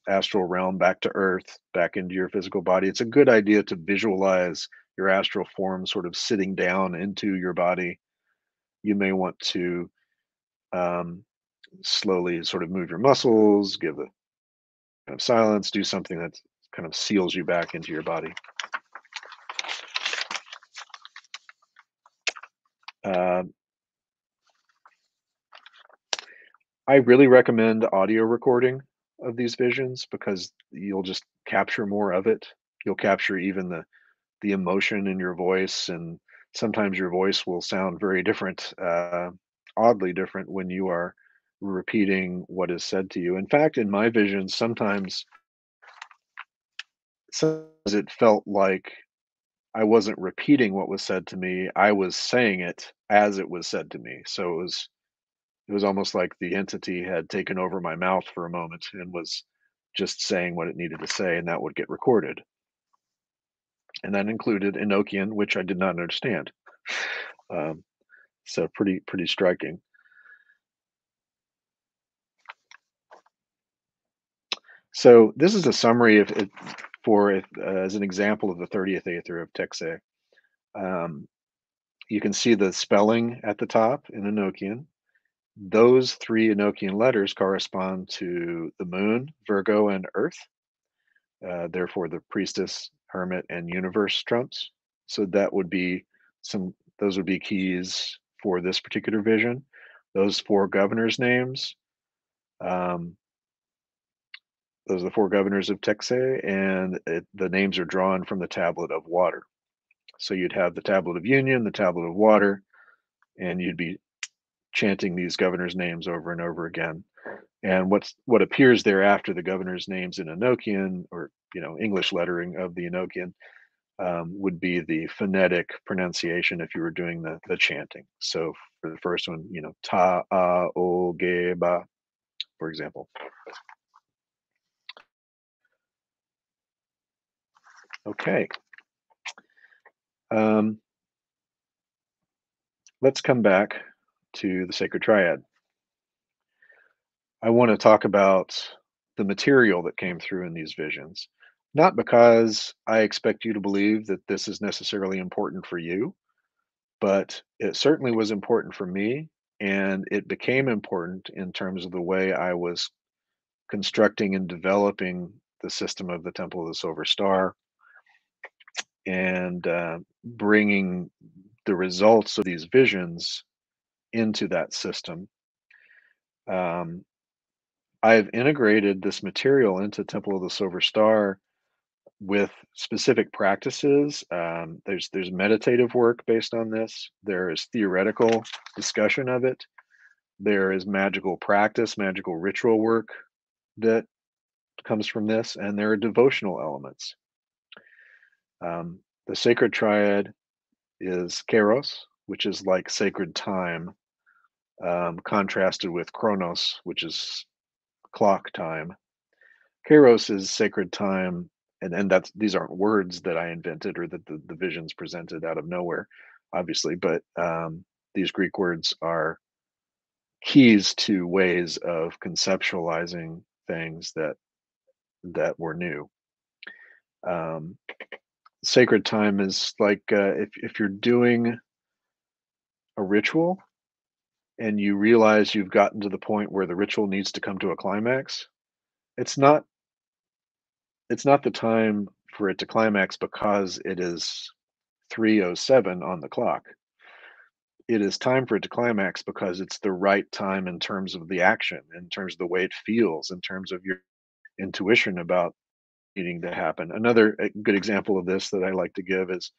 astral realm back to earth back into your physical body. It's a good idea to visualize your astral form sort of sitting down into your body you may want to um, slowly sort of move your muscles give a kind of silence do something that kind of seals you back into your body Uh, I really recommend audio recording of these visions because you'll just capture more of it. You'll capture even the the emotion in your voice, and sometimes your voice will sound very different, uh, oddly different when you are repeating what is said to you. In fact, in my visions, sometimes, sometimes it felt like I wasn't repeating what was said to me. I was saying it as it was said to me. So it was it was almost like the entity had taken over my mouth for a moment and was just saying what it needed to say, and that would get recorded. And that included Enochian, which I did not understand. Um, so pretty pretty striking. So this is a summary of it for uh, as an example of the 30th Aether of Texei. Um, you can see the spelling at the top in Enochian. Those three Enochian letters correspond to the moon, Virgo, and Earth. Uh, therefore, the priestess, hermit, and universe trumps. So that would be some. Those would be keys for this particular vision. Those four governors' names. Um, those are the four governors of Texas, and it, the names are drawn from the tablet of water. So you'd have the tablet of union, the tablet of water, and you'd be chanting these governors' names over and over again. And what's what appears there after the governor's names in Enochian or you know English lettering of the Enochian um, would be the phonetic pronunciation if you were doing the the chanting. So for the first one, you know, ta a o ge ba, for example. Okay. Um, let's come back to the sacred triad. I want to talk about the material that came through in these visions, not because I expect you to believe that this is necessarily important for you, but it certainly was important for me. And it became important in terms of the way I was constructing and developing the system of the Temple of the Silver Star and uh, bringing the results of these visions into that system. Um, I've integrated this material into Temple of the Silver Star with specific practices. Um, there's there's meditative work based on this. There is theoretical discussion of it. There is magical practice, magical ritual work that comes from this, and there are devotional elements. Um, the sacred triad is Kairos, which is like sacred time, um, contrasted with chronos, which is clock time. Kairos is sacred time, and and that's these aren't words that I invented or that the, the visions presented out of nowhere, obviously, but um, these Greek words are keys to ways of conceptualizing things that that were new. Um, sacred time is like uh, if if you're doing a ritual and you realize you've gotten to the point where the ritual needs to come to a climax, it's not it's not the time for it to climax because it is 307 on the clock. It is time for it to climax because it's the right time in terms of the action, in terms of the way it feels, in terms of your intuition about needing to happen. Another uh, good example of this that I like to give is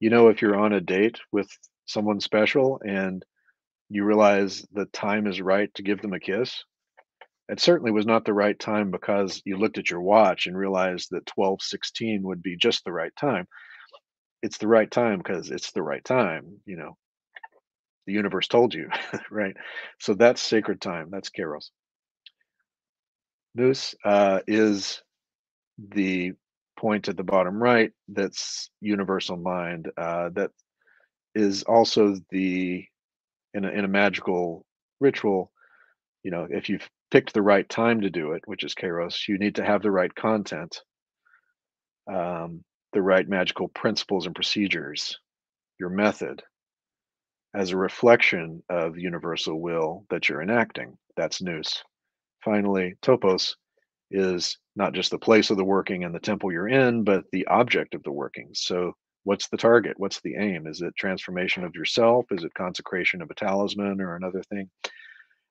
you know, if you're on a date with someone special and you realize the time is right to give them a kiss, it certainly was not the right time because you looked at your watch and realized that 12:16 would be just the right time. It's the right time because it's the right time, you know. The universe told you, right? So that's sacred time. That's kairos. Nous uh, is the point at the bottom right that's universal mind uh, that is also the in a, in a magical ritual you know if you've picked the right time to do it which is kairos you need to have the right content um, the right magical principles and procedures your method as a reflection of universal will that you're enacting that's nous finally topos is not just the place of the working and the temple you're in, but the object of the working. So, what's the target? What's the aim? Is it transformation of yourself? Is it consecration of a talisman or another thing?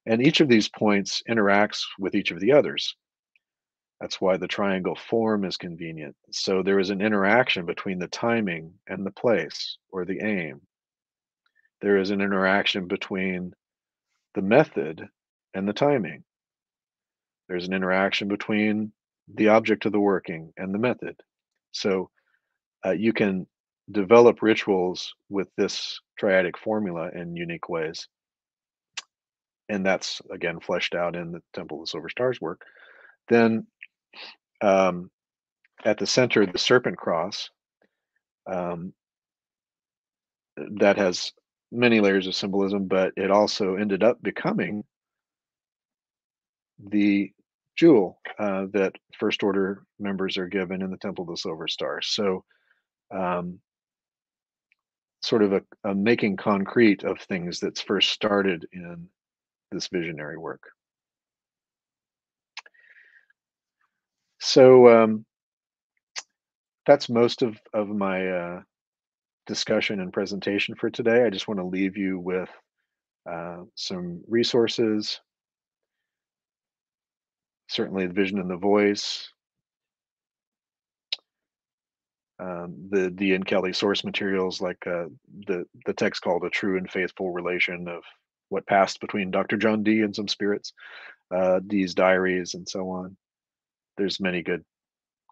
And each of these points interacts with each of the others. That's why the triangle form is convenient. So, there is an interaction between the timing and the place or the aim. There is an interaction between the method and the timing there's an interaction between the object of the working and the method. So uh, you can develop rituals with this triadic formula in unique ways. And that's again fleshed out in the Temple of the Silver Stars work. Then um, at the center, the serpent cross, um, that has many layers of symbolism, but it also ended up becoming the jewel uh, that first order members are given in the Temple of the Silver Star. So, um, sort of a, a, making concrete of things that's first started in this visionary work. So um, that's most of, of my uh, discussion and presentation for today. I just want to leave you with uh, some resources certainly the vision and the voice, um, the Dee and Kelley source materials, like uh, the the text called "A True and Faithful Relation of What Passed Between Dr. John Dee and Some Spirits," uh, Dee's diaries, and so on. There's many good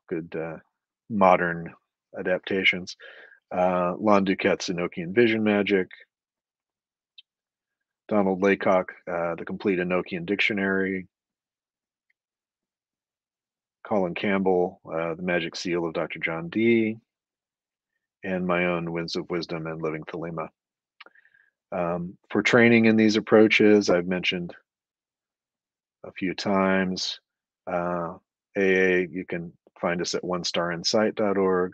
good uh, modern adaptations. Uh, Lon Duquette's Enochian Vision Magic, Donald Laycock, uh, The Complete Enochian Dictionary, Colin Campbell, uh, The Magic Seal of Dr. John Dee, and my own Winds of Wisdom and Living Thelema. Um, for training in these approaches, I've mentioned a few times. Uh, AA, you can find us at onestarinsight.org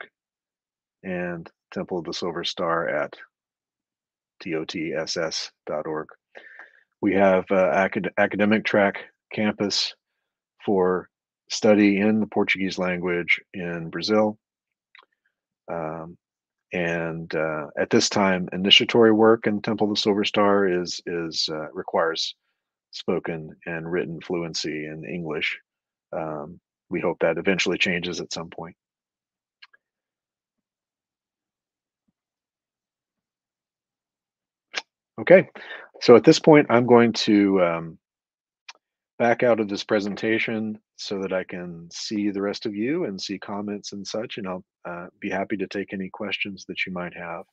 and Temple of the Silver Star at totss.org. We have uh, acad- academic track campus for study in the Portuguese language in Brazil. Um, and uh, at this time, initiatory work in Temple of the Silver Star is is uh, requires spoken and written fluency in English. Um, we hope that eventually changes at some point. Okay, so at this point, I'm going to um, back out of this presentation so that I can see the rest of you and see comments and such, and I'll uh, be happy to take any questions that you might have.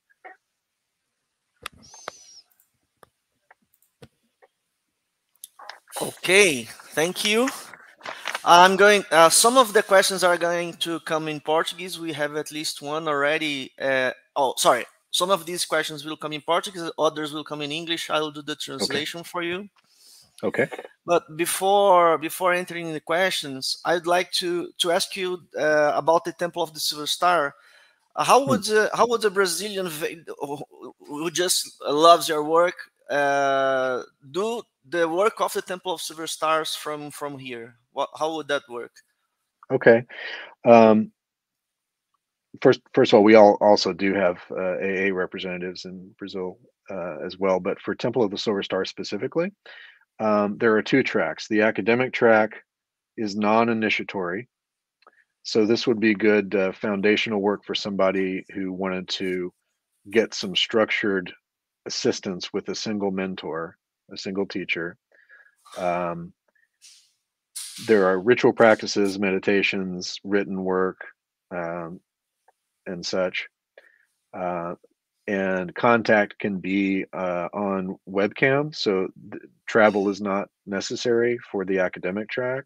Okay, thank you. I'm going, uh, some of the questions are going to come in Portuguese. We have at least one already. Uh, oh, sorry. Some of these questions will come in Portuguese, others will come in English. I'll do the translation okay. for you. Okay. But before before entering the questions, I'd like to to ask you uh, about the Temple of the Silver Star. How hmm. would uh, how would a Brazilian who just loves your work uh, do the work of the Temple of Silver Stars from from here? What how would that work? Okay. Um, first first of all, we all also do have uh, AA representatives in Brazil uh, as well, but for Temple of the Silver Star specifically, um, there are two tracks. The academic track is non-initiatory. So this would be good uh, foundational work for somebody who wanted to get some structured assistance with a single mentor, a single teacher. Um, there are ritual practices, meditations, written work, um, and such. Uh, and contact can be uh, on webcam so travel is not necessary for the academic track.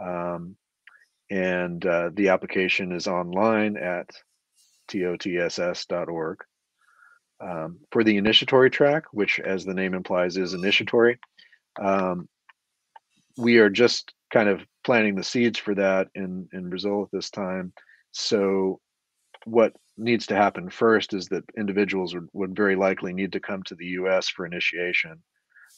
Um, and uh, the application is online at totss.org um, for the initiatory track which as the name implies is initiatory um, we are just kind of planting the seeds for that in in brazil at this time. So what needs to happen first is that individuals would, would very likely need to come to the US for initiation.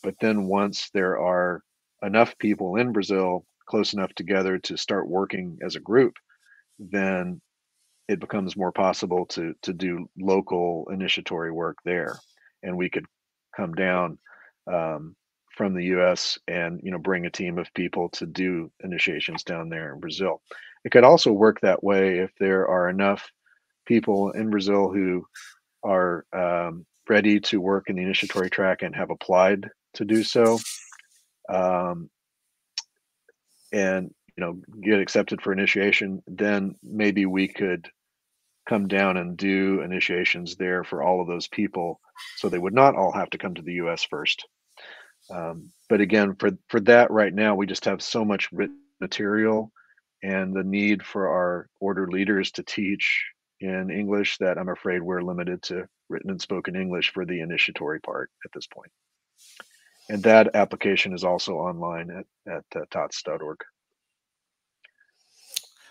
But then once there are enough people in Brazil close enough together to start working as a group, then it becomes more possible to to do local initiatory work there, and we could come down um, from the U.S. and you know bring a team of people to do initiations down there in Brazil. It could also work that way if there are enough people in Brazil who are um, ready to work in the initiatory track and have applied to do so, um, and you know get accepted for initiation, then maybe we could come down and do initiations there for all of those people, so they would not all have to come to the U.S. first. Um, but again, for for that right now, we just have so much written material and the need for our order leaders to teach in English that I'm afraid we're limited to written and spoken English for the initiatory part at this point. And that application is also online at, at uh, totss.org.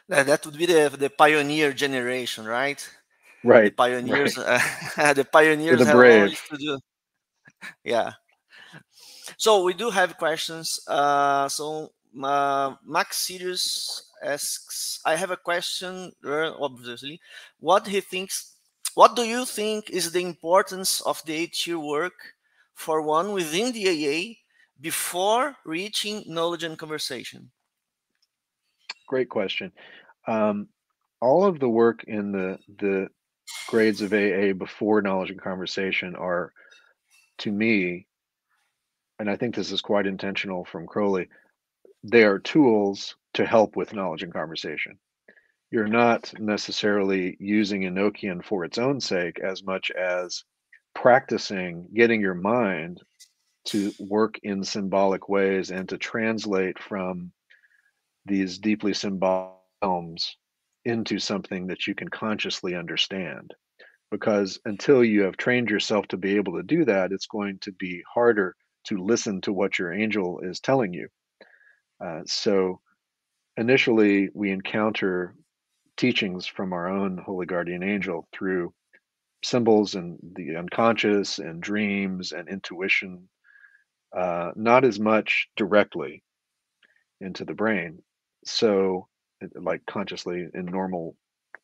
That would be the, the pioneer generation, right? Right. The pioneers, right. Uh, the pioneers the brave. to do. Yeah. So we do have questions. Uh, so uh, Max Sirius asks, I have a question, obviously, what he thinks, what do you think is the importance of the aether work for one within the AA before reaching knowledge and conversation? great question. Um, all of the work in the the grades of AA before knowledge and conversation are, to me, and I think this is quite intentional from Crowley, they are tools to help with knowledge and conversation. You're not necessarily using Enochian for its own sake as much as practicing getting your mind to work in symbolic ways and to translate from these deeply symbolic realms into something that you can consciously understand. Because until you have trained yourself to be able to do that, it's going to be harder to listen to what your angel is telling you. Uh, so initially, we encounter teachings from our own holy guardian angel through symbols and the unconscious and dreams and intuition, uh, not as much directly into the brain. So, like consciously in normal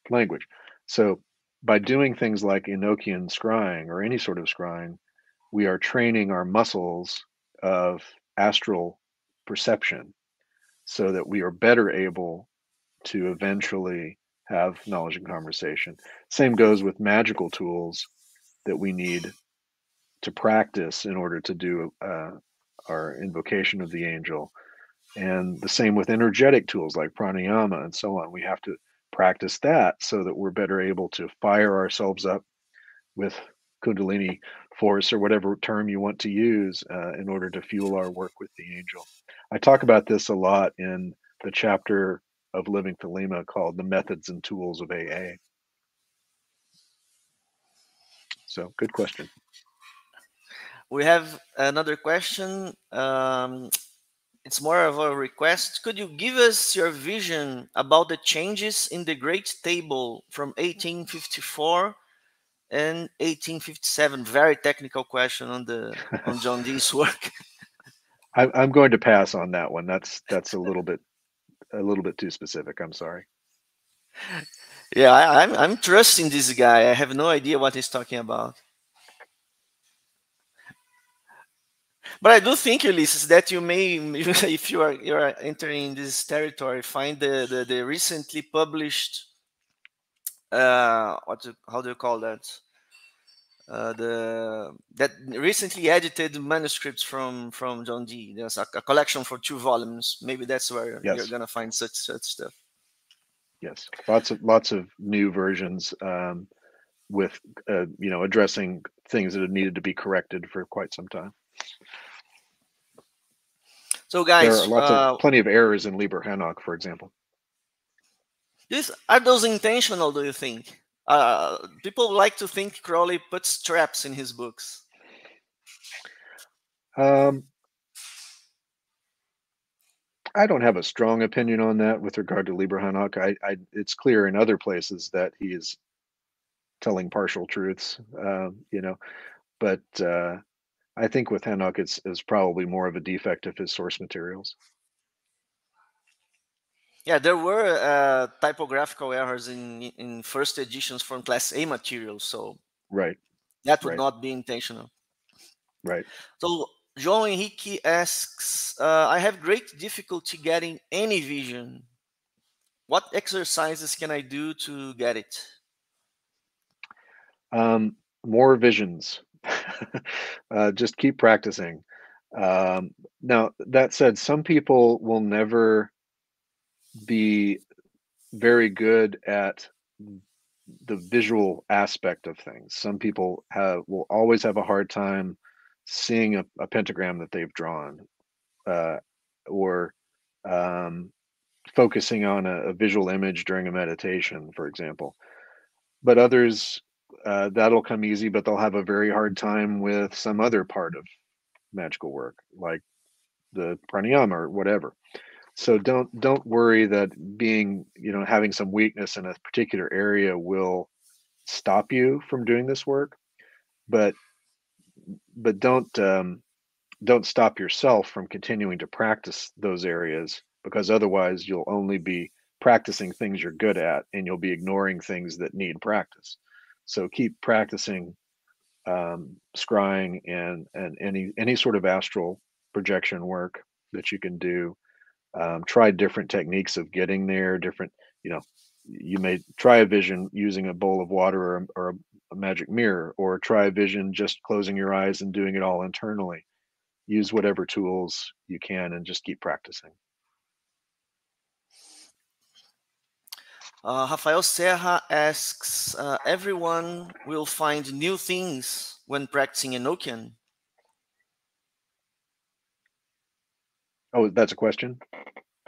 language. So, by doing things like Enochian scrying or any sort of scrying, we are training our muscles of astral perception so that we are better able to eventually have knowledge and conversation. Same goes with magical tools that we need to practice in order to do uh, our invocation of the angel. And the same with energetic tools like pranayama and so on. We have to practice that so that we're better able to fire ourselves up with kundalini force or whatever term you want to use uh, in order to fuel our work with the angel. I talk about this a lot in the chapter of Living Thelema called The Methods and Tools of AA. So, good question. We have another question. Um, it's more of a request. Could you give us your vision about the changes in the Great Table from 1854 and 1857? Very technical question on the on John Dee's work. I, I'm going to pass on that one. That's that's a little bit a little bit too specific. I'm sorry. Yeah, I, I'm I'm trusting this guy. I have no idea what he's talking about. But I do think, Ulysses, that you may, if you are you are entering this territory, find the the, the recently published, uh, what to, how do you call that? Uh, the that recently edited manuscripts from from John Dee. There's a, a collection for two volumes. Maybe that's where yes. you're gonna find such such stuff. Yes, lots of lots of new versions um, with uh, you know addressing things that have needed to be corrected for quite some time. So, guys, there are lots uh, of plenty of errors in Liber Chanokh, for example. This, are those intentional? Do you think? Uh, people like to think Crowley puts traps in his books. Um, I don't have a strong opinion on that with regard to Liber Chanokh. I, I, it's clear in other places that he is telling partial truths, uh, you know, but uh, I think with Chanokh, it's, it's probably more of a defect of his source materials. Yeah, there were uh, typographical errors in in first editions from Class A materials, so right, that would right. not be intentional. Right. So João Henrique asks, uh, "I have great difficulty getting any vision. What exercises can I do to get it?" Um, more visions. uh, just keep practicing. Um, now, that said, some people will never be very good at the visual aspect of things. Some people have will always have a hard time seeing a, a pentagram that they've drawn, uh, or um, focusing on a, a, visual image during a meditation, for example. But others, uh, that'll come easy, but they'll have a very hard time with some other part of magical work, like the pranayama or whatever so don't don't worry that being you know having some weakness in a particular area will stop you from doing this work but but don't um, don't stop yourself from continuing to practice those areas because otherwise you'll only be practicing things you're good at and you'll be ignoring things that need practice. So keep practicing um, scrying and and any any sort of astral projection work that you can do um, try different techniques of getting there. Different, you know, you may try a vision using a bowl of water or, a, or a, a magic mirror, or try a vision just closing your eyes and doing it all internally. Use whatever tools you can and just keep practicing. Uh, Rafael Serra asks, uh, everyone will find new things when practicing Enochian. Oh, that's a question?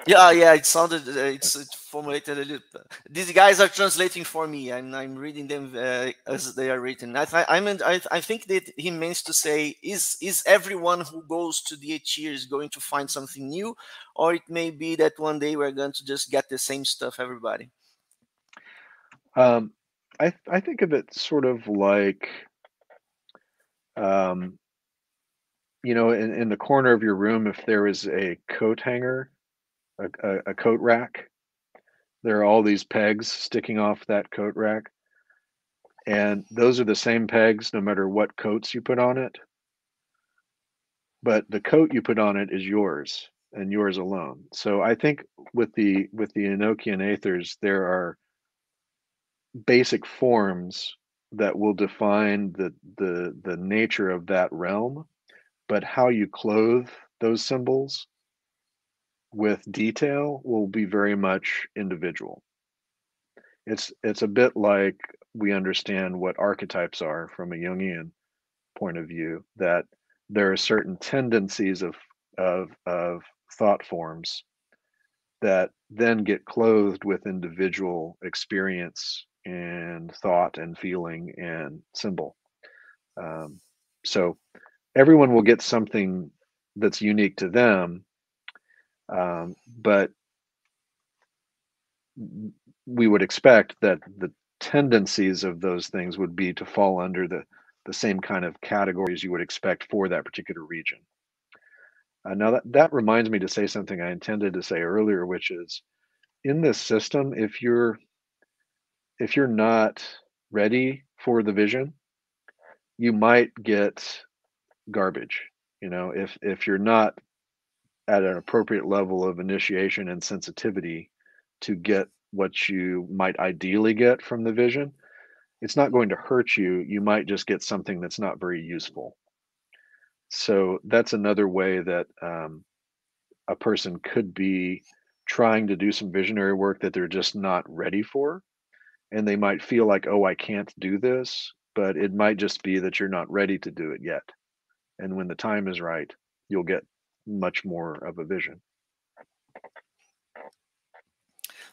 Yeah, yeah, it sounded, uh, it's, it's formulated a little. These guys are translating for me, and I'm reading them uh, as they are written. I, th- I mean, I, I think that he means to say, is is everyone who goes to the is going to find something new, or it may be that one day we're going to just get the same stuff, everybody. Um, I I think of it sort of like, um, you know, in, in the corner of your room, if there is a coat hanger, a, a, a coat rack, there are all these pegs sticking off that coat rack, and those are the same pegs no matter what coats you put on it. But the coat you put on it is yours and yours alone. So I think with the with the Enochian Aethers, there are basic forms that will define the the the nature of that realm but how you clothe those symbols with detail will be very much individual it's it's a bit like we understand what archetypes are from a jungian point of view that there are certain tendencies of of of thought forms that then get clothed with individual experience and thought and feeling and symbol. Um, so everyone will get something that's unique to them, um, but we would expect that the tendencies of those things would be to fall under the the same kind of categories you would expect for that particular region. Uh, now that, that reminds me to say something I intended to say earlier, which is in this system, if you're if you're not ready for the vision, you might get garbage. You know, if if you're not at an appropriate level of initiation and sensitivity to get what you might ideally get from the vision, it's not going to hurt you. You might just get something that's not very useful. So that's another way that um, a person could be trying to do some visionary work that they're just not ready for and they might feel like, oh, I can't do this, but it might just be that you're not ready to do it yet. And when the time is right, you'll get much more of a vision.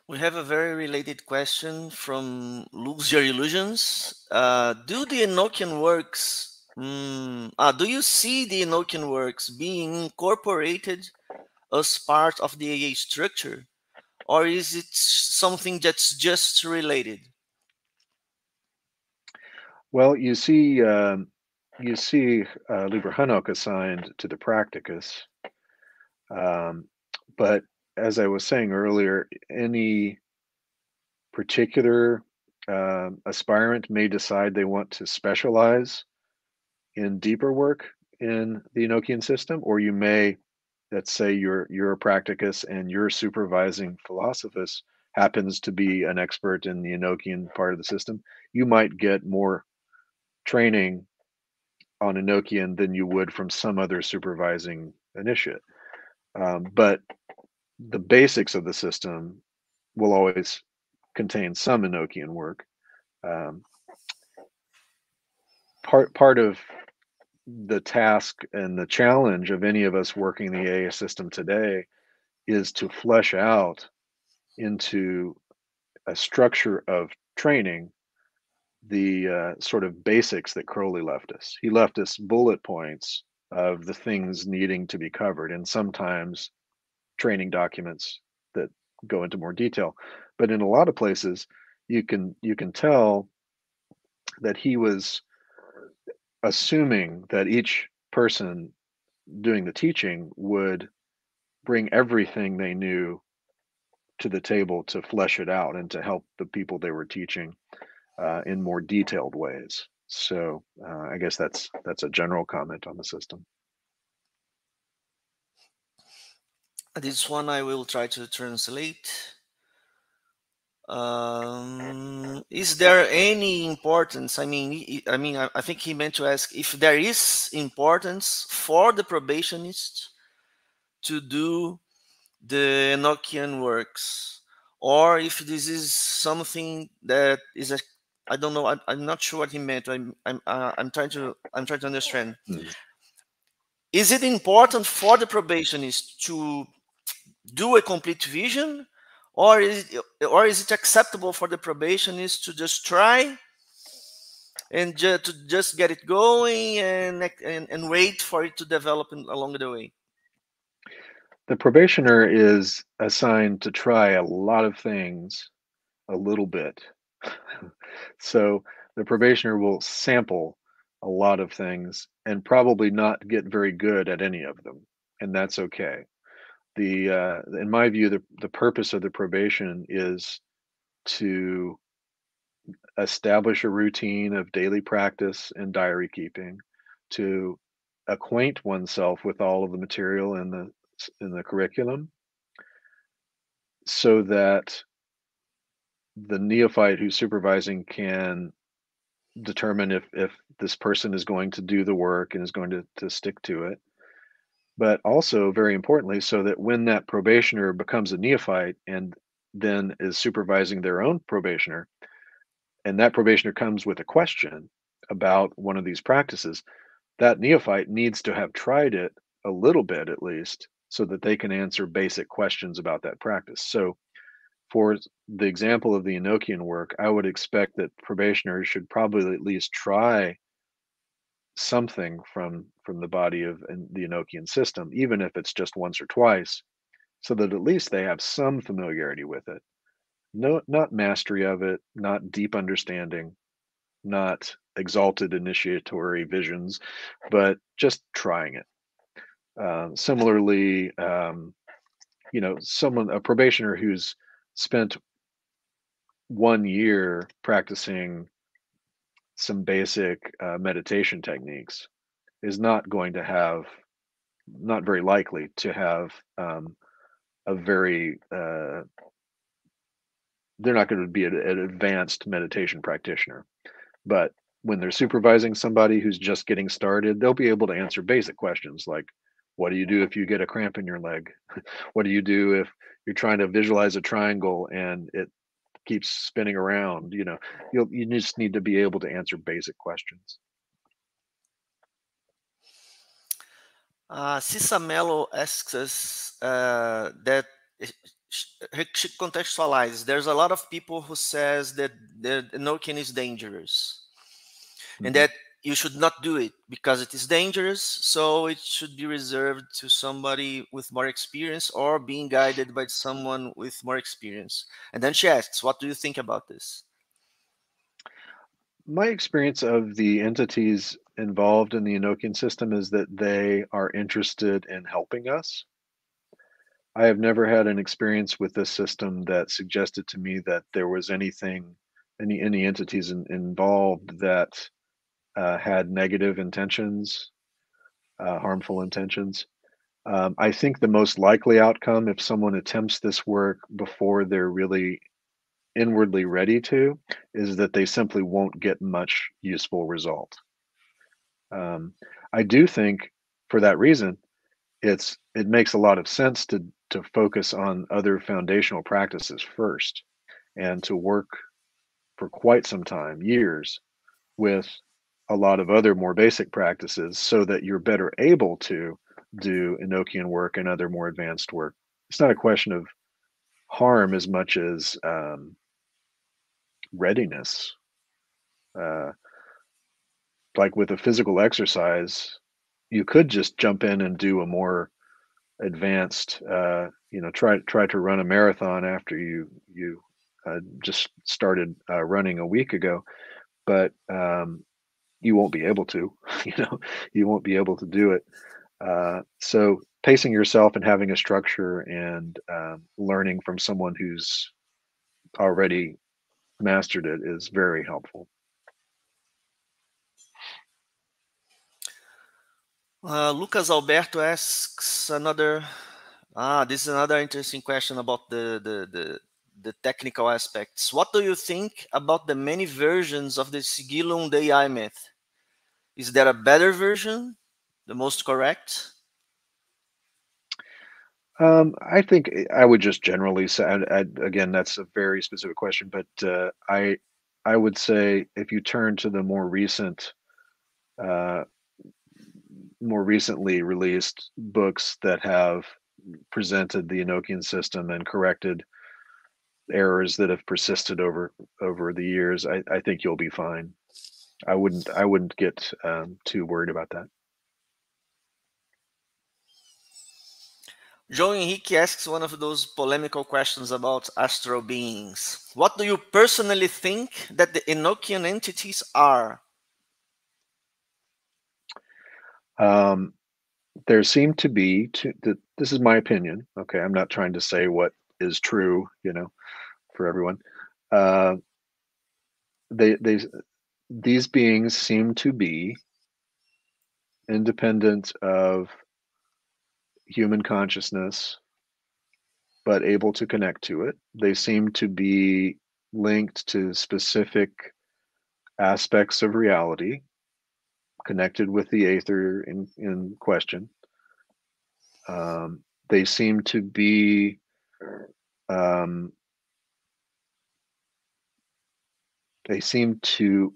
We have a very related question from Lose Your Illusions. Uh, do the Enochian works, mm, uh, do you see the Enochian works being incorporated as part of the AA structure? or is it something that's just related? Well, you see, um, you see uh, Liber Chanokh assigned to the Practicus, um, but as I was saying earlier, any particular uh, aspirant may decide they want to specialize in deeper work in the Enochian system, or you may let's say you're you're a practicus and your supervising philosophus happens to be an expert in the Enochian part of the system, you might get more training on Enochian than you would from some other supervising initiate. Um, but the basics of the system will always contain some Enochian work. Um, part part of the task and the challenge of any of us working the AA system today is to flesh out into a structure of training the uh, sort of basics that Crowley left us. He left us bullet points of the things needing to be covered, and sometimes training documents that go into more detail. But in a lot of places, you can you can tell that he was assuming that each person doing the teaching would bring everything they knew to the table to flesh it out and to help the people they were teaching uh, in more detailed ways. So uh, I guess that's that's a general comment on the system. This one I will try to translate. Um, is there any importance? I mean, I mean, I, think he meant to ask if there is importance for the probationist to do the Enochian works, or if this is something that is a I don't know. I, I'm not sure what he meant. I'm I'm uh, I'm trying to I'm trying to understand. Hmm. Is it important for the probationist to do a complete vision, or is it, or is it acceptable for the probationist to just try and ju- to just get it going and, and and wait for it to develop in, along the way? The probationer is assigned to try a lot of things a little bit. so the probationer will sample a lot of things and probably not get very good at any of them, and that's okay. The uh, in my view, the the purpose of the probation is to establish a routine of daily practice and diary keeping, to acquaint oneself with all of the material in the in the curriculum, so that the neophyte who's supervising can determine if if this person is going to do the work and is going to to stick to it. But also very importantly so that when that probationer becomes a neophyte and then is supervising their own probationer and that probationer comes with a question about one of these practices that neophyte needs to have tried it a little bit at least so that they can answer basic questions about that practice. So for the example of the Enochian work, I would expect that probationers should probably at least try something from from the body of the Enochian system, even if it's just once or twice, so that at least they have some familiarity with it. No, not mastery of it, not deep understanding, not exalted initiatory visions, but just trying it. Uh, similarly, um, you know, someone a probationer who's spent one year practicing some basic uh, meditation techniques is not going to have not very likely to have um, a very uh, they're not going to be an, an advanced meditation practitioner. But when they're supervising somebody who's just getting started they'll be able to answer basic questions like what do you do if you get a cramp in your leg what do you do if you're trying to visualize a triangle and it keeps spinning around you know you you just need to be able to answer basic questions uh, Cissa Mello asks us uh, that she contextualizes. There's a lot of people who says that the Enochian is dangerous, mm-hmm. and that you should not do it because it is dangerous. So it should be reserved to somebody with more experience or being guided by someone with more experience. And then she asks, What do you think about this? My experience of the entities involved in the Enochian system is that they are interested in helping us. I have never had an experience with this system that suggested to me that there was anything, any any entities in, involved that uh, had negative intentions, uh, harmful intentions. Um, I think the most likely outcome, if someone attempts this work before they're really inwardly ready to, is that they simply won't get much useful result. Um, I do think, for that reason, it's it makes a lot of sense to to focus on other foundational practices first, and to work for quite some time, years, with a lot of other more basic practices so that you're better able to do Enochian work and other more advanced work. It's not a question of harm as much as um, readiness. Uh, like with a physical exercise, you could just jump in and do a more advanced, uh, you know, try try to run a marathon after you you uh, just started uh, running a week ago, but um, you won't be able to you know you won't be able to do it uh, so pacing yourself and having a structure and um, learning from someone who's already mastered it is very helpful uh, lucas alberto asks another Ah, this is another interesting question about the, the, the, the technical aspects. What do you think about the many versions of the Sigillum Dei Aemeth? Is there a better version, the most correct? Um, I think eh, I would just generally say, I, I, again, that's a very specific question, but uh, I I would say if you turn to the more recent, uh, more recently released books that have presented the Enochian system and corrected errors that have persisted over over the years, I, I think you'll be fine. I wouldn't I wouldn't get um, too worried about that. João Henrique asks one of those polemical questions about astral beings. What do you personally think that the Enochian entities are? Um, there seem to be, to, this is my opinion. Okay, I'm not trying to say what is true, you know, for everyone. Uh, they, they, these beings seem to be independent of human consciousness, but able to connect to it. They seem to be linked to specific aspects of reality connected with the aether in, in question. Um, they seem to be um, they seem to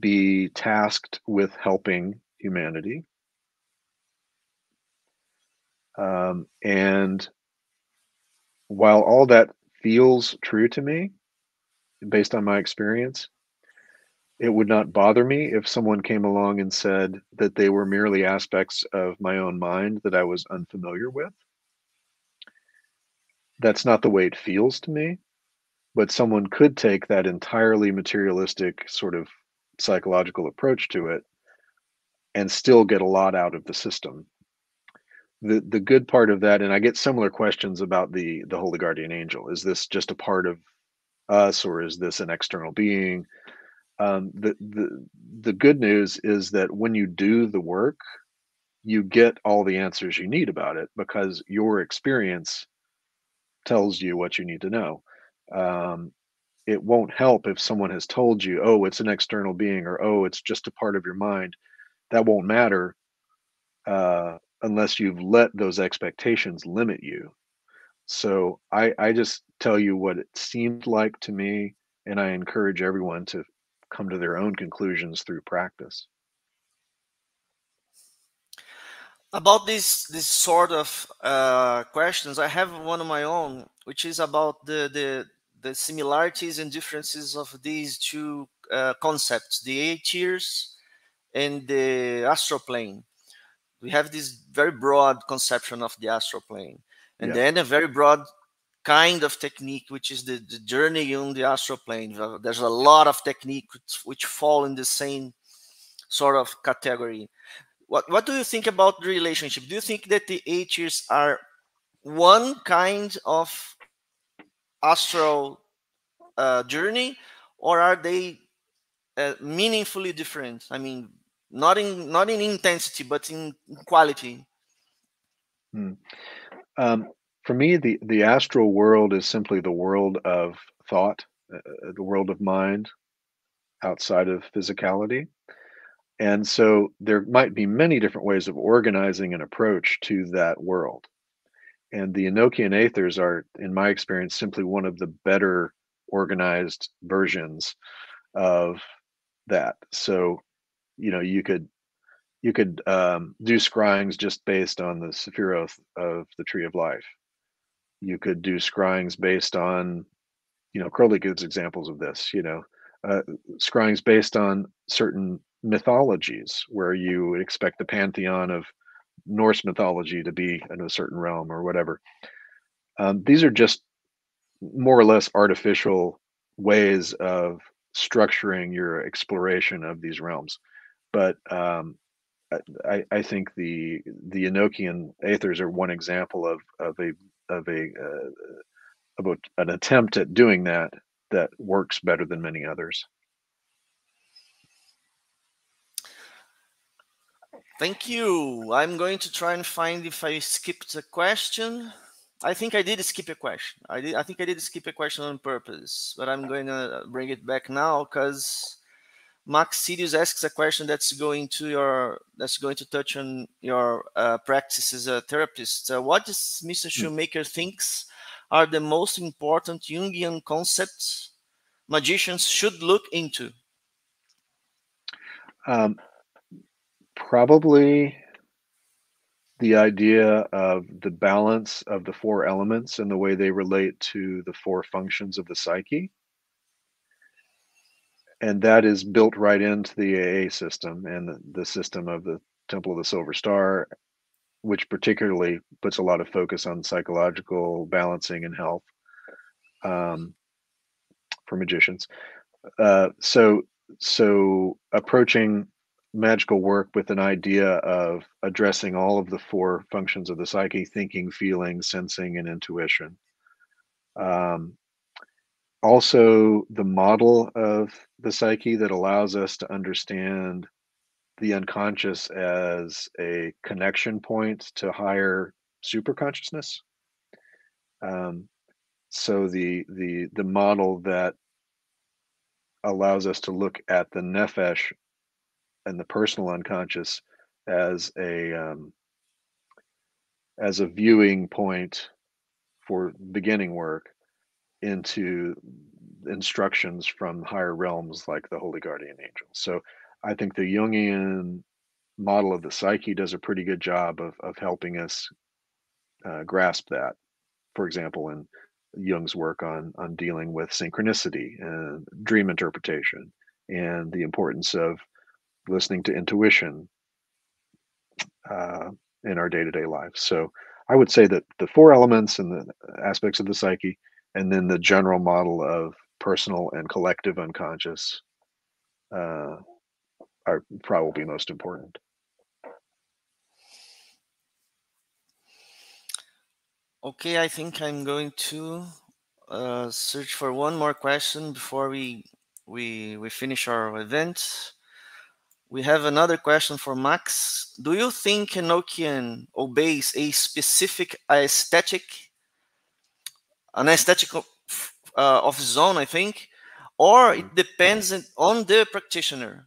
be tasked with helping humanity. Um, and while all that feels true to me, based on my experience, it would not bother me if someone came along and said that they were merely aspects of my own mind that I was unfamiliar with. That's not the way it feels to me, but someone could take that entirely materialistic sort of psychological approach to it and still get a lot out of the system. The the good part of that and i get similar questions about the the holy guardian angel. Is this just a part of us or is this an external being? Um, the the the good news is that when you do the work you get all the answers you need about it because your experience tells you what you need to know. Um, it won't help if someone has told you oh it's an external being or oh it's just a part of your mind that won't matter uh, unless you've let those expectations limit you. So I, I just tell you what it seemed like to me, and I encourage everyone to come to their own conclusions through practice. About this this sort of uh, questions, I have one of my own, which is about the the, the similarities and differences of these two uh, concepts: the Aethers and the astral plane. We have this very broad conception of the astral plane. And yeah. then a very broad kind of technique which is the, the journey on the astral plane. There's a lot of technique which, which fall in the same sort of category. What what do you think about the relationship? Do you think that the Aethers are one kind of astral uh, journey or are they uh, meaningfully different? I mean not in not in intensity but in quality. Hmm. um, for me the the astral world is simply the world of thought uh, uh, the world of mind outside of physicality. And so there might be many different ways of organizing an approach to that world and the enochian aethers are in my experience simply one of the better organized versions of that so you know you could you could um, do scryings just based on the Sephiroth of the Tree of Life. You could do scryings based on, you know, Crowley gives examples of this. You know, uh, scryings based on certain mythologies where you expect the pantheon of Norse mythology to be in a certain realm or whatever. Um, these are just more or less artificial ways of structuring your exploration of these realms but um, I, I think the the Enochian aethers are one example of of a of a uh, an attempt at doing that that works better than many others. Thank you. I'm going to try and find if I skipped a question. I think I did skip a question. I did. I think I did skip a question on purpose, but I'm going to bring it back now because Max Sirius asks a question that's going to your that's going to touch on your uh, practice as a therapist. Uh, what does Mr. Hmm. Shoemaker thinks are the most important Jungian concepts magicians should look into? Um, probably the idea of the balance of the four elements and the way they relate to the four functions of the psyche. And that is built right into the AA system and the, system of the Temple of the Silver Star, which particularly puts a lot of focus on psychological balancing and health um, for magicians. Uh, so, so approaching magical work with an idea of addressing all of the four functions of the psyche thinking, feeling, sensing, and intuition. Um, also, the model of the psyche that allows us to understand the unconscious as a connection point to higher superconsciousness. Um, so the the the model that allows us to look at the nefesh and the personal unconscious as a um, as a viewing point for beginning work into instructions from higher realms like the holy guardian angel. So i think the jungian model of the psyche does a pretty good job of, of helping us uh, grasp that. For example in jung's work on on dealing with synchronicity and dream interpretation and the importance of listening to intuition uh, in our day-to-day lives. So i would say that the four elements and the aspects of the psyche and then the general model of personal and collective unconscious uh, are probably most important. Okay i think i'm going to uh, search for one more question before we we we finish our event we have another question for Max. Do you think Enochian obeys a specific aesthetic, an aesthetic of, uh, of his own, I think, or it depends on the practitioner?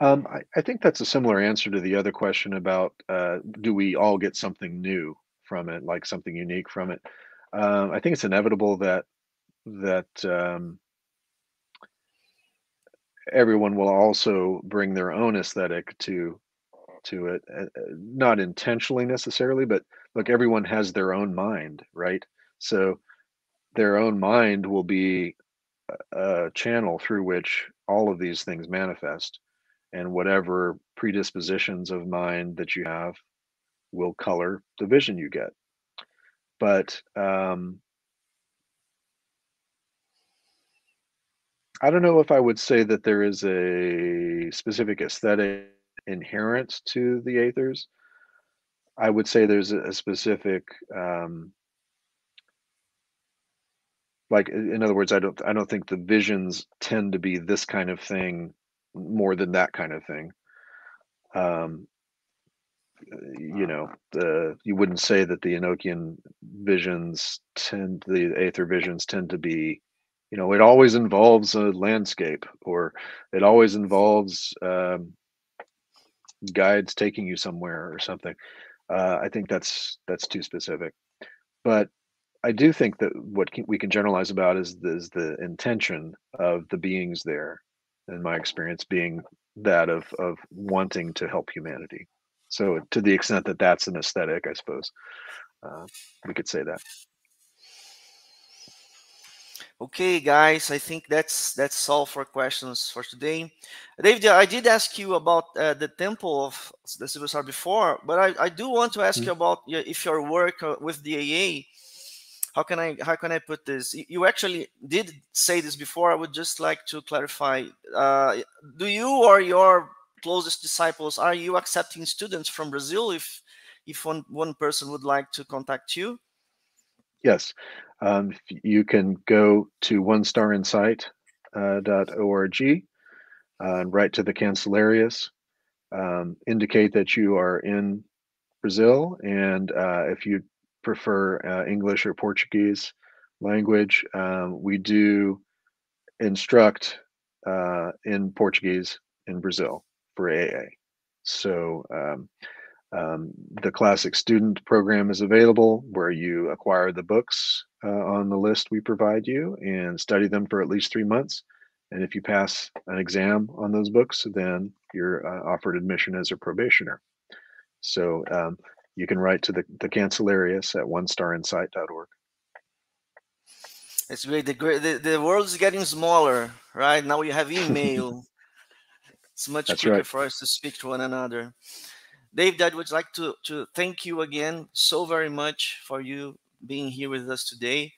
Um, I, I, think that's a similar answer to the other question about uh, do we all get something new from it, like something unique from it. Um, I think it's inevitable that that um, everyone will also bring their own aesthetic to to it uh, uh, not intentionally necessarily but look everyone has their own mind right? So their own mind will be a channel through which all of these things manifest. And whatever predispositions of mind that you have will color the vision you get. But um, I don't know if I would say that there is a specific aesthetic inherent to the Aethers. I would say there's a specific, um, like in other words, I don't I don't think the visions tend to be this kind of thing more than that kind of thing. Um, you know, the you wouldn't say that the Enochian visions tend the Aether visions tend to be you know it always involves a landscape or it always involves um, guides taking you somewhere or something. Uh, i think that's that's too specific. But i do think that what can, we can generalize about is, is the intention of the beings there in my experience being that of of wanting to help humanity. So to the extent that that's an aesthetic i suppose uh, we could say that Okay, guys, I think that's that's all for questions for today. David, I did ask you about uh, the temple of the Silver Star before, but I, I do want to ask mm -hmm. you about if your work uh, with the AA. How can I how can I put this? You actually did say this before. I would just like to clarify. Uh, do you or your closest disciples are you accepting students from Brazil? If if one one person would like to contact you. Yes, um, you can go to onestarinsight.org uh, uh, and write to the Cancellarius. um, indicate that you are in Brazil, and uh, if you prefer uh, English or Portuguese language, um, we do instruct uh, in Portuguese in Brazil for AA. So um, um, the Classic Student Program is available where you acquire the books uh, on the list we provide you and study them for at least three months. And if you pass an exam on those books, then you're uh, offered admission as a probationer. So um, you can write to the, the Cancellarius at onestarinsight.org. It's great. The, the, the world is getting smaller, right? Now we have email. it's much That's quicker right. for us to speak to one another. Dave, I would like to, to thank you again so very much for you being here with us today.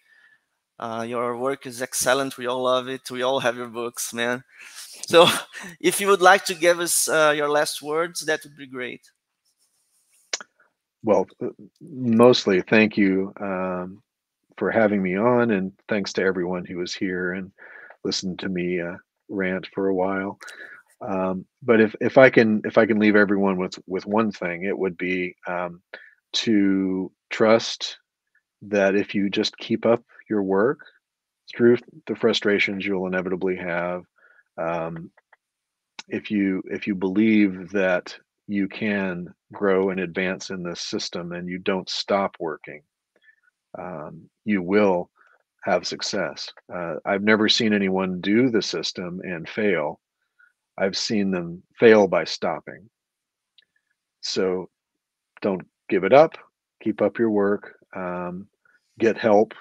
Uh, your work is excellent. We all love it. We all have your books, man. So, if you would like to give us uh, your last words, that would be great. Well, mostly thank you um, for having me on, and thanks to everyone who was here and listened to me uh, rant for a while. Um, but if if I can if I can leave everyone with with one thing, it would be um, to trust that if you just keep up your work through the frustrations you'll inevitably have, um, if you if you believe that you can grow and advance in this system and you don't stop working, um, you will have success. Uh, I've never seen anyone do the system and fail I've seen them fail by stopping. So don't give it up. Keep up your work. Um, get help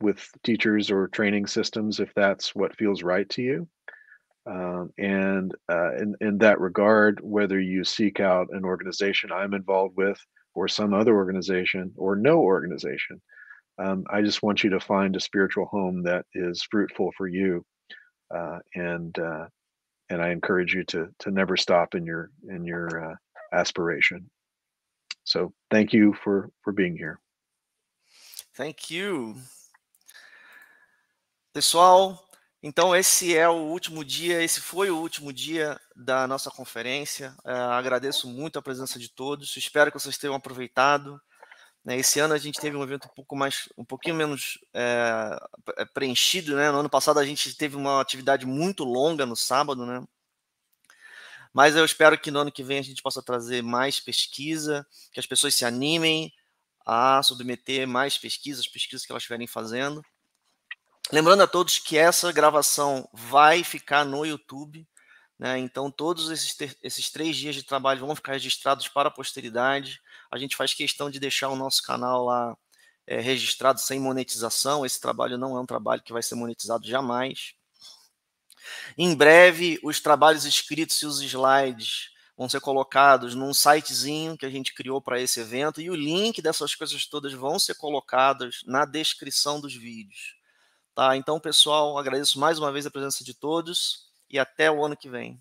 with teachers or training systems if that's what feels right to you. Um, and uh, in, in that regard, whether you seek out an organization I'm involved with or some other organization or no organization, um, I just want you to find a spiritual home that is fruitful for you uh, and uh, and I encourage you to to never stop in your in your uh, aspiration. So thank you for for being here. Thank you. Pessoal, então esse é o último dia, esse foi o último dia da nossa conferência. Uh, agradeço muito a presença de todos. Espero que vocês tenham aproveitado. Né? Esse ano a gente teve um evento um pouco mais, um pouquinho menos é, preenchido, né? No ano passado a gente teve uma atividade muito longa no sábado, né? Mas eu espero que no ano que vem a gente possa trazer mais pesquisa, que as pessoas se animem a submeter mais pesquisas, pesquisas que elas estiverem fazendo. Lembrando a todos que essa gravação vai ficar no YouTube, né? Então todos esses, esses três dias de trabalho vão ficar registrados para a posteridade a gente faz questão de deixar o nosso canal lá é, registrado sem monetização. Esse trabalho não é um trabalho que vai ser monetizado jamais. Em breve, os trabalhos escritos e os slides vão ser colocados num sitezinho que a gente criou para esse evento e o link dessas coisas todas vão ser colocados na descrição dos vídeos. Tá? Então, pessoal, agradeço mais uma vez a presença de todos e até o ano que vem.